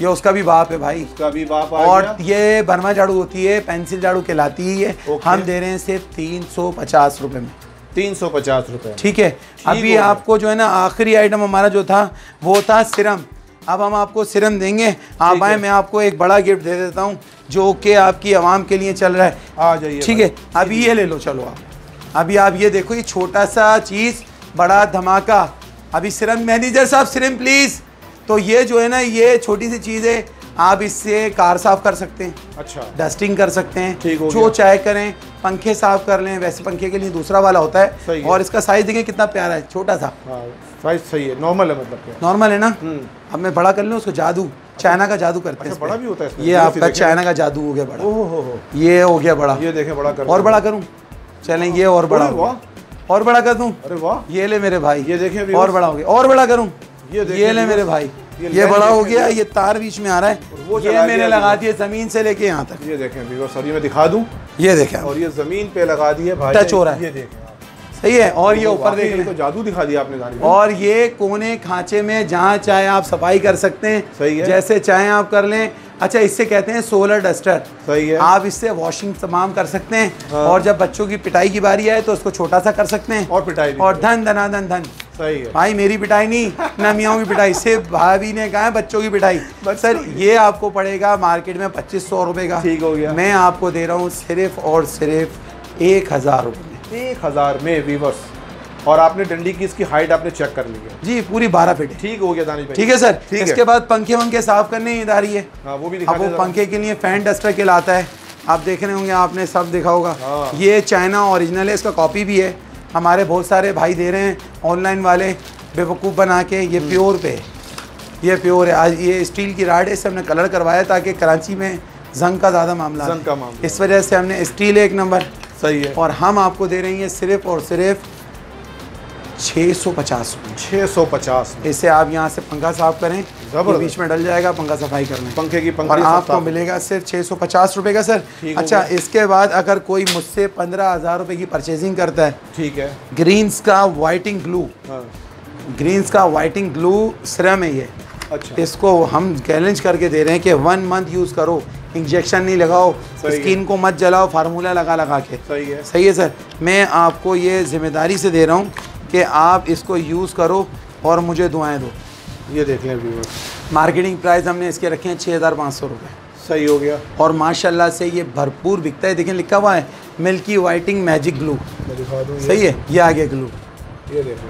ये उसका भी बाप है भाई। इसका भी बाप आ और ये बर्मा झाड़ू होती है पेंसिल झाड़ू कहलाती है ये। हम दे रहे हैं सिर्फ़ तीन सौ पचास रुपए में। तीन सौ पचास रुपए ठीक है? अभी आपको जो है ना आखिरी आइटम हमारा जो था वो था सिरम। अब हम आपको सिरम देंगे। आप आए मैं आपको एक बड़ा गिफ्ट दे देता हूँ। जो कि आपकी आवाम के लिए चल रहा है। आ जाइए ठीक है अभी ये ले लो चलो आप। अभी आप ये देखो ये छोटा सा चीज़ बड़ा धमाका। अभी सिरम मैनेजर साहब सिरम प्लीज़। तो ये जो है ना ये छोटी सी चीज़ है आप इससे कार साफ़ कर सकते हैं। अच्छा। डस्टिंग कर सकते हैं। ठीक हो जो। चाहे करें पंखे साफ़ कर लें। वैसे पंखे के लिए दूसरा वाला होता है। और इसका साइज़ देखें कितना प्यारा है छोटा सा। हाँ। साइज़ सही है नॉर्मल है मतलब क्या? नॉर्मल है ना? हम्म। अब मैं बड़ा कर लूँ उसको जादू। चाइना का जादू करते हैं अच्छा बड़ा भी होता है ये ये आपका चाइना का जादू हो गया बड़ा। ओहो हो हो। ये हो गया बड़ा। ये देखें बड़ा कर और बड़ा करूँ? चलें ये और बड़ा हो और बड़ा कर दूँ? अरे वाह। ये ले मेरे भाई। ये देखें और बड़ा हो गया। और बड़ा करूँ? ये ये ले मेरे भाई। ये ये बड़ा हो गया ये तार बीच में आ रहा वो है ये मैंने लगा। दिया ज़मीन से लेके यहाँ तक। ये देखें और ये मैं दिखा दूँ। ये देखें। और ये ज़मीन पे लगा दिए भाई टच हो रहा है। ये देखें। सही है और ये ऊपर वाकई देख तो जादू दिखा दिया आपने जानी और ये कोने खांचे में जहाँ चाहे आप सफ़ाई कर सकते हैं सही है। जैसे चाहे आप कर लें। अच्छा इससे कहते हैं सोलर डस्टर सही है। आप इससे वॉशिंग तमाम कर सकते हैं हाँ। और जब बच्चों की पिटाई की बारी आए तो उसको छोटा सा कर सकते हैं। और पिटाई और धन धनाधन धन धन। सही है। भाई मेरी पिटाई नहीं ना मियाँ की पिटाई सिर्फ़ भाभी ने कहा है बच्चों की पिटाई। बच्चों सर ये आपको पड़ेगा मार्केट में पच्चीस सौ रुपये का। ठीक हो गया। मैं आपको दे रहा हूँ सिर्फ़ और सिर्फ़ एक हज़ार रुपये एक हज़ार में व्यूअर्स और आपने डंडी की इसकी हाइट आपने चेक कर ली है। जी पूरी बारह फीट ठीक हो गया दानिश भाई। ठीक है सर ठीक इसके बाद पंखे वंखे साफ़ करने ही इधारी है हाँ। वो भी दिखा अब वो पंखे के लिए फ़ैन डस्टर के लाता है। आप देख रहे होंगे आपने सब देखा होगा। हाँ। ये चाइना ओरिजिनल है इसका कॉपी भी है। हमारे बहुत सारे भाई दे रहे हैं ऑनलाइन वाले बेवकूफ़ बना के। ये हम्म। प्योर पे ये प्योर है। आज ये स्टील की राड है इससे हमने कलर करवाया ताकि कराची में जंग का ज़्यादा मामला जंग का मामला। इस वजह से हमने स्टील एक नंबर सही है। और हम आपको दे रहे हैं सिर्फ़ और सिर्फ़ छः सौ पचास रुपये छः सौ पचास। में इससे आप यहाँ से पंखा साफ़ करें ये। बीच में डल जाएगा पंखा सफ़ाई करना पंखे की और आपको मिलेगा सिर्फ़ छः सौ पचास रुपये का सर। अच्छा इसके बाद अगर कोई मुझसे पंद्रह हज़ार रुपये की परचेजिंग करता है ठीक है। ग्रीन्स का वाइटिंग ग्लू हाँ। ग्रीन्स का वाइटिंग ग्लू सिरम है ये अच्छा। इसको हम चैलेंज करके दे रहे हैं कि वन मंथ यूज़ करो। इंजेक्शन नहीं लगाओ स्किन को मत जलाओ फार्मूला लगा लगा के। सही है। सही है सर मैं आपको ये ज़िम्मेदारी से दे रहा हूँ कि आप इसको यूज़ करो और मुझे दुआएँ दो। ये देख लें मार्केटिंग प्राइस हमने इसके रखे हैं छः हज़ार पाँच सौ रुपये सही हो गया। और माशाल्लाह से ये भरपूर बिकता है। देखें लिखा हुआ है मिल्की वाइटिंग मैजिक ग्लू सही है? ये आ गया ग्लू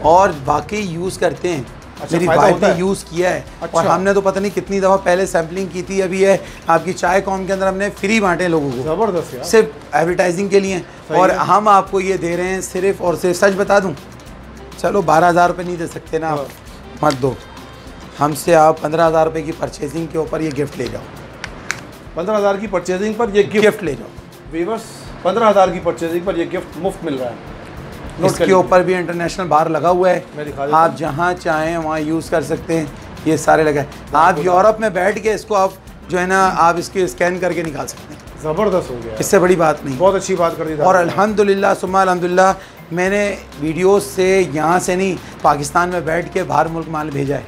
और बाकी यूज़ करते हैं। अच्छा, मेरी वाइफ ने यूज़ किया है। अच्छा। और हमने तो पता नहीं कितनी दफ़ा पहले सैम्पलिंग की थी अभी है आपकी चाय कॉम के अंदर हमने फ्री बांटे लोगों को। ज़बरदस्त सिर्फ़ एडवर्टाइजिंग के लिए। और हम आपको ये दे रहे हैं सिर्फ़ और सिर्फ़ सच बता दूँ चलो बारह हज़ार रुपये नहीं दे सकते ना आप। हाँ। मत दो। हमसे आप पंद्रह हज़ार रुपये की परचेजिंग के ऊपर ये गिफ्ट ले जाओ। पंद्रह हज़ार की परचेजिंग पर ये गिफ्ट ले जाओ। वीवर्स पंद्रह हज़ार की परचेजिंग पर ये गिफ्ट मुफ़्त मिल रहा है। इसके ऊपर भी इंटरनेशनल बार लगा हुआ है। आप जहाँ चाहें वहाँ यूज़ कर सकते हैं। ये सारे लगे हैं। आप यूरोप में बैठ के इसको आप जो है ना आप इसके स्कैन करके निकाल सकते हैं। ज़बरदस्त हो गया। इससे बड़ी बात नहीं। बहुत अच्छी बात कर दी और अल्हम्दुलिल्लाह सुम्मा अल्हम्दुलिल्लाह मैंने वीडियो से यहाँ से नहीं पाकिस्तान में बैठ के बाहर मुल्क माल भेजा है।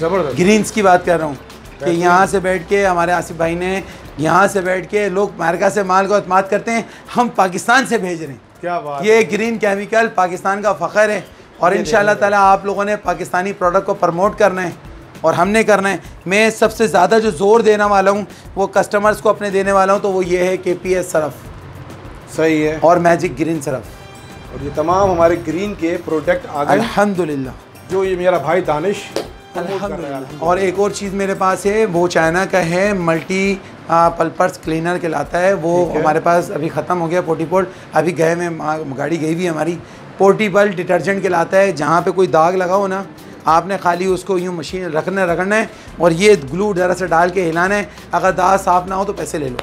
ज़बरदस्त। ग्रीन्स की बात कर रहा हूँ कि यहाँ से बैठ के हमारे आसिफ भाई ने यहाँ से बैठ के लोग अमेरिका से माल को अतमाद करते हैं हम पाकिस्तान से भेज रहे हैं। क्या बात ये ग्रीन केमिकल पाकिस्तान का फ़खर है। और इन ताला आप लोगों ने पाकिस्तानी प्रोडक्ट को प्रमोट करना है और हमने करना है। मैं सबसे ज़्यादा जो ज़ोर देने वाला हूँ वो कस्टमर्स को अपने देने वाला हूँ तो वो ये है के पी एस सरफ। सही है। और मैजिक ग्रीन सरफ। और ये तमाम हमारे ग्रीन के प्रोडक्ट आ गए। अल्हम्दुलिल्लाह। जो ये मेरा भाई दानिश और एक और चीज़ मेरे पास है वो चाइना का है मल्टी पल्पर्स क्लीनर के लाता है। वो। हमारे पास अभी ख़त्म हो गया पोटीपोर्ट अभी गए में गाड़ी गई हुई है हमारी। पोर्टिबल डिटर्जेंट के लाता है जहाँ पे कोई दाग लगा हो ना आपने खाली उसको यूँ मशीन रखना रगड़ना है और ये ग्लू डरा से डाल के हिलाना है। अगर दाग साफ़ ना हो तो पैसे ले लो।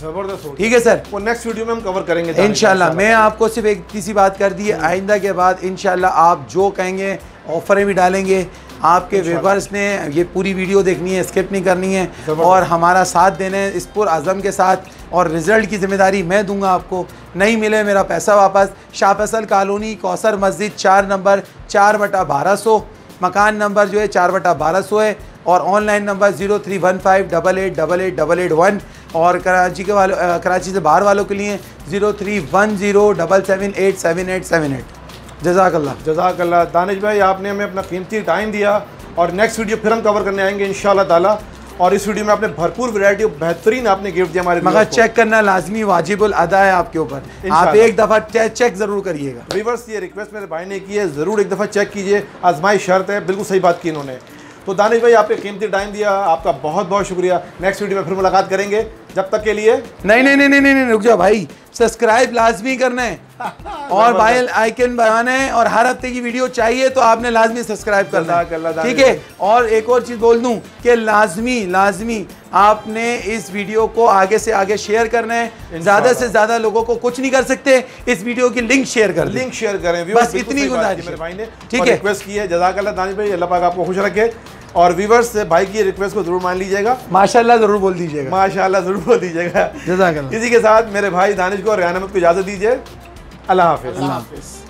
ज़बरदस्त हो ठीक है सर। वो नेक्स्ट वीडियो में हम कवर करेंगे इनशाला मैं आपको सिर्फ़ एक तीसरी बात कर दी है आइंदा के बाद इनशाला आप जो कहेंगे ऑफरें भी डालेंगे। आपके व्यूवर्स ने ये पूरी वीडियो देखनी है स्किप नहीं करनी है और हमारा साथ देना है इस पुर आज़म के साथ और रिज़ल्ट की ज़िम्मेदारी मैं दूँगा आपको। नहीं मिले मेरा पैसा वापस। शाह फैसल कॉलोनी कौसर मस्जिद चार नंबर चार बटा बारह सौ। मकान नंबर जो है चार बटा बारह सौ है। और online number zero three one five double eight double eight double eight one और कराची के वालों कराची से बाहर वालों के लिए zero three one zero double seven eight seven eight seven eight जजाकल्ला जजाकल्ला दानिश भाई आपने हमें अपना कीमती टाइम दिया और नेक्स्ट वीडियो फिर हम कवर करने आएँगे इन ताला। और इस वीडियो में आपने भरपूर वैरायटी बेहतरीन आपने गिफ्ट दिया हमारे मगर चेक करना लाजमी वाजिबुल अदा है आपके ऊपर। आप एक दफ़ा चे- चेक ज़रूर करिएगा। रिवर्स ये रिक्वेस्ट मेरे भाई ने की है ज़रूर एक दफ़ा चेक कीजिए। आजमाई शर्त है बिल्कुल सही बात की इन्होंने। तो दानिश भाई आपने कीमती टाइम दिया आपका बहुत बहुत शुक्रिया। नेक्स्ट वीडियो में फिर मुलाकात करेंगे। जब तक के लिए। नहीं नहीं नहीं नहीं नहीं नहीं, रुक जाओ भाई। सब्सक्राइब लाजमी करना है। और भाई आइकन बनाना है और हर हफ़्ते की वीडियो चाहिए तो आपने लाजमी सब्सक्राइब करना है। ठीक है? और एक और चीज़ बोल दूँ कि लाजमी लाजमी आपने इस वीडियो को आगे से आगे शेयर करना है। ज़्यादा से ज़्यादा लोगों को कुछ नहीं कर सकते। इस वीडियो की लिंक शेयर कर लिंक शेयर करें बस इतनी गुजारिश मेरे भाई ने। ठीक है। रिक्वेस्ट की है जजाकल्ला दानिश भाई अल्लाह पाक आपको खुश रखे। और व्यूवर्स से भाई की रिक्वेस्ट को ज़रूर मान लीजिएगा। माशाल्लाह ज़रूर बोल दीजिएगा। माशाल्लाह ज़रूर बोल दीजिएगा। इसी के साथ मेरे भाई दानिश को और रियान अहमद को इजाज़त दीजिए। अल्लाह हाफिज़। अल्लाह हाफिज़।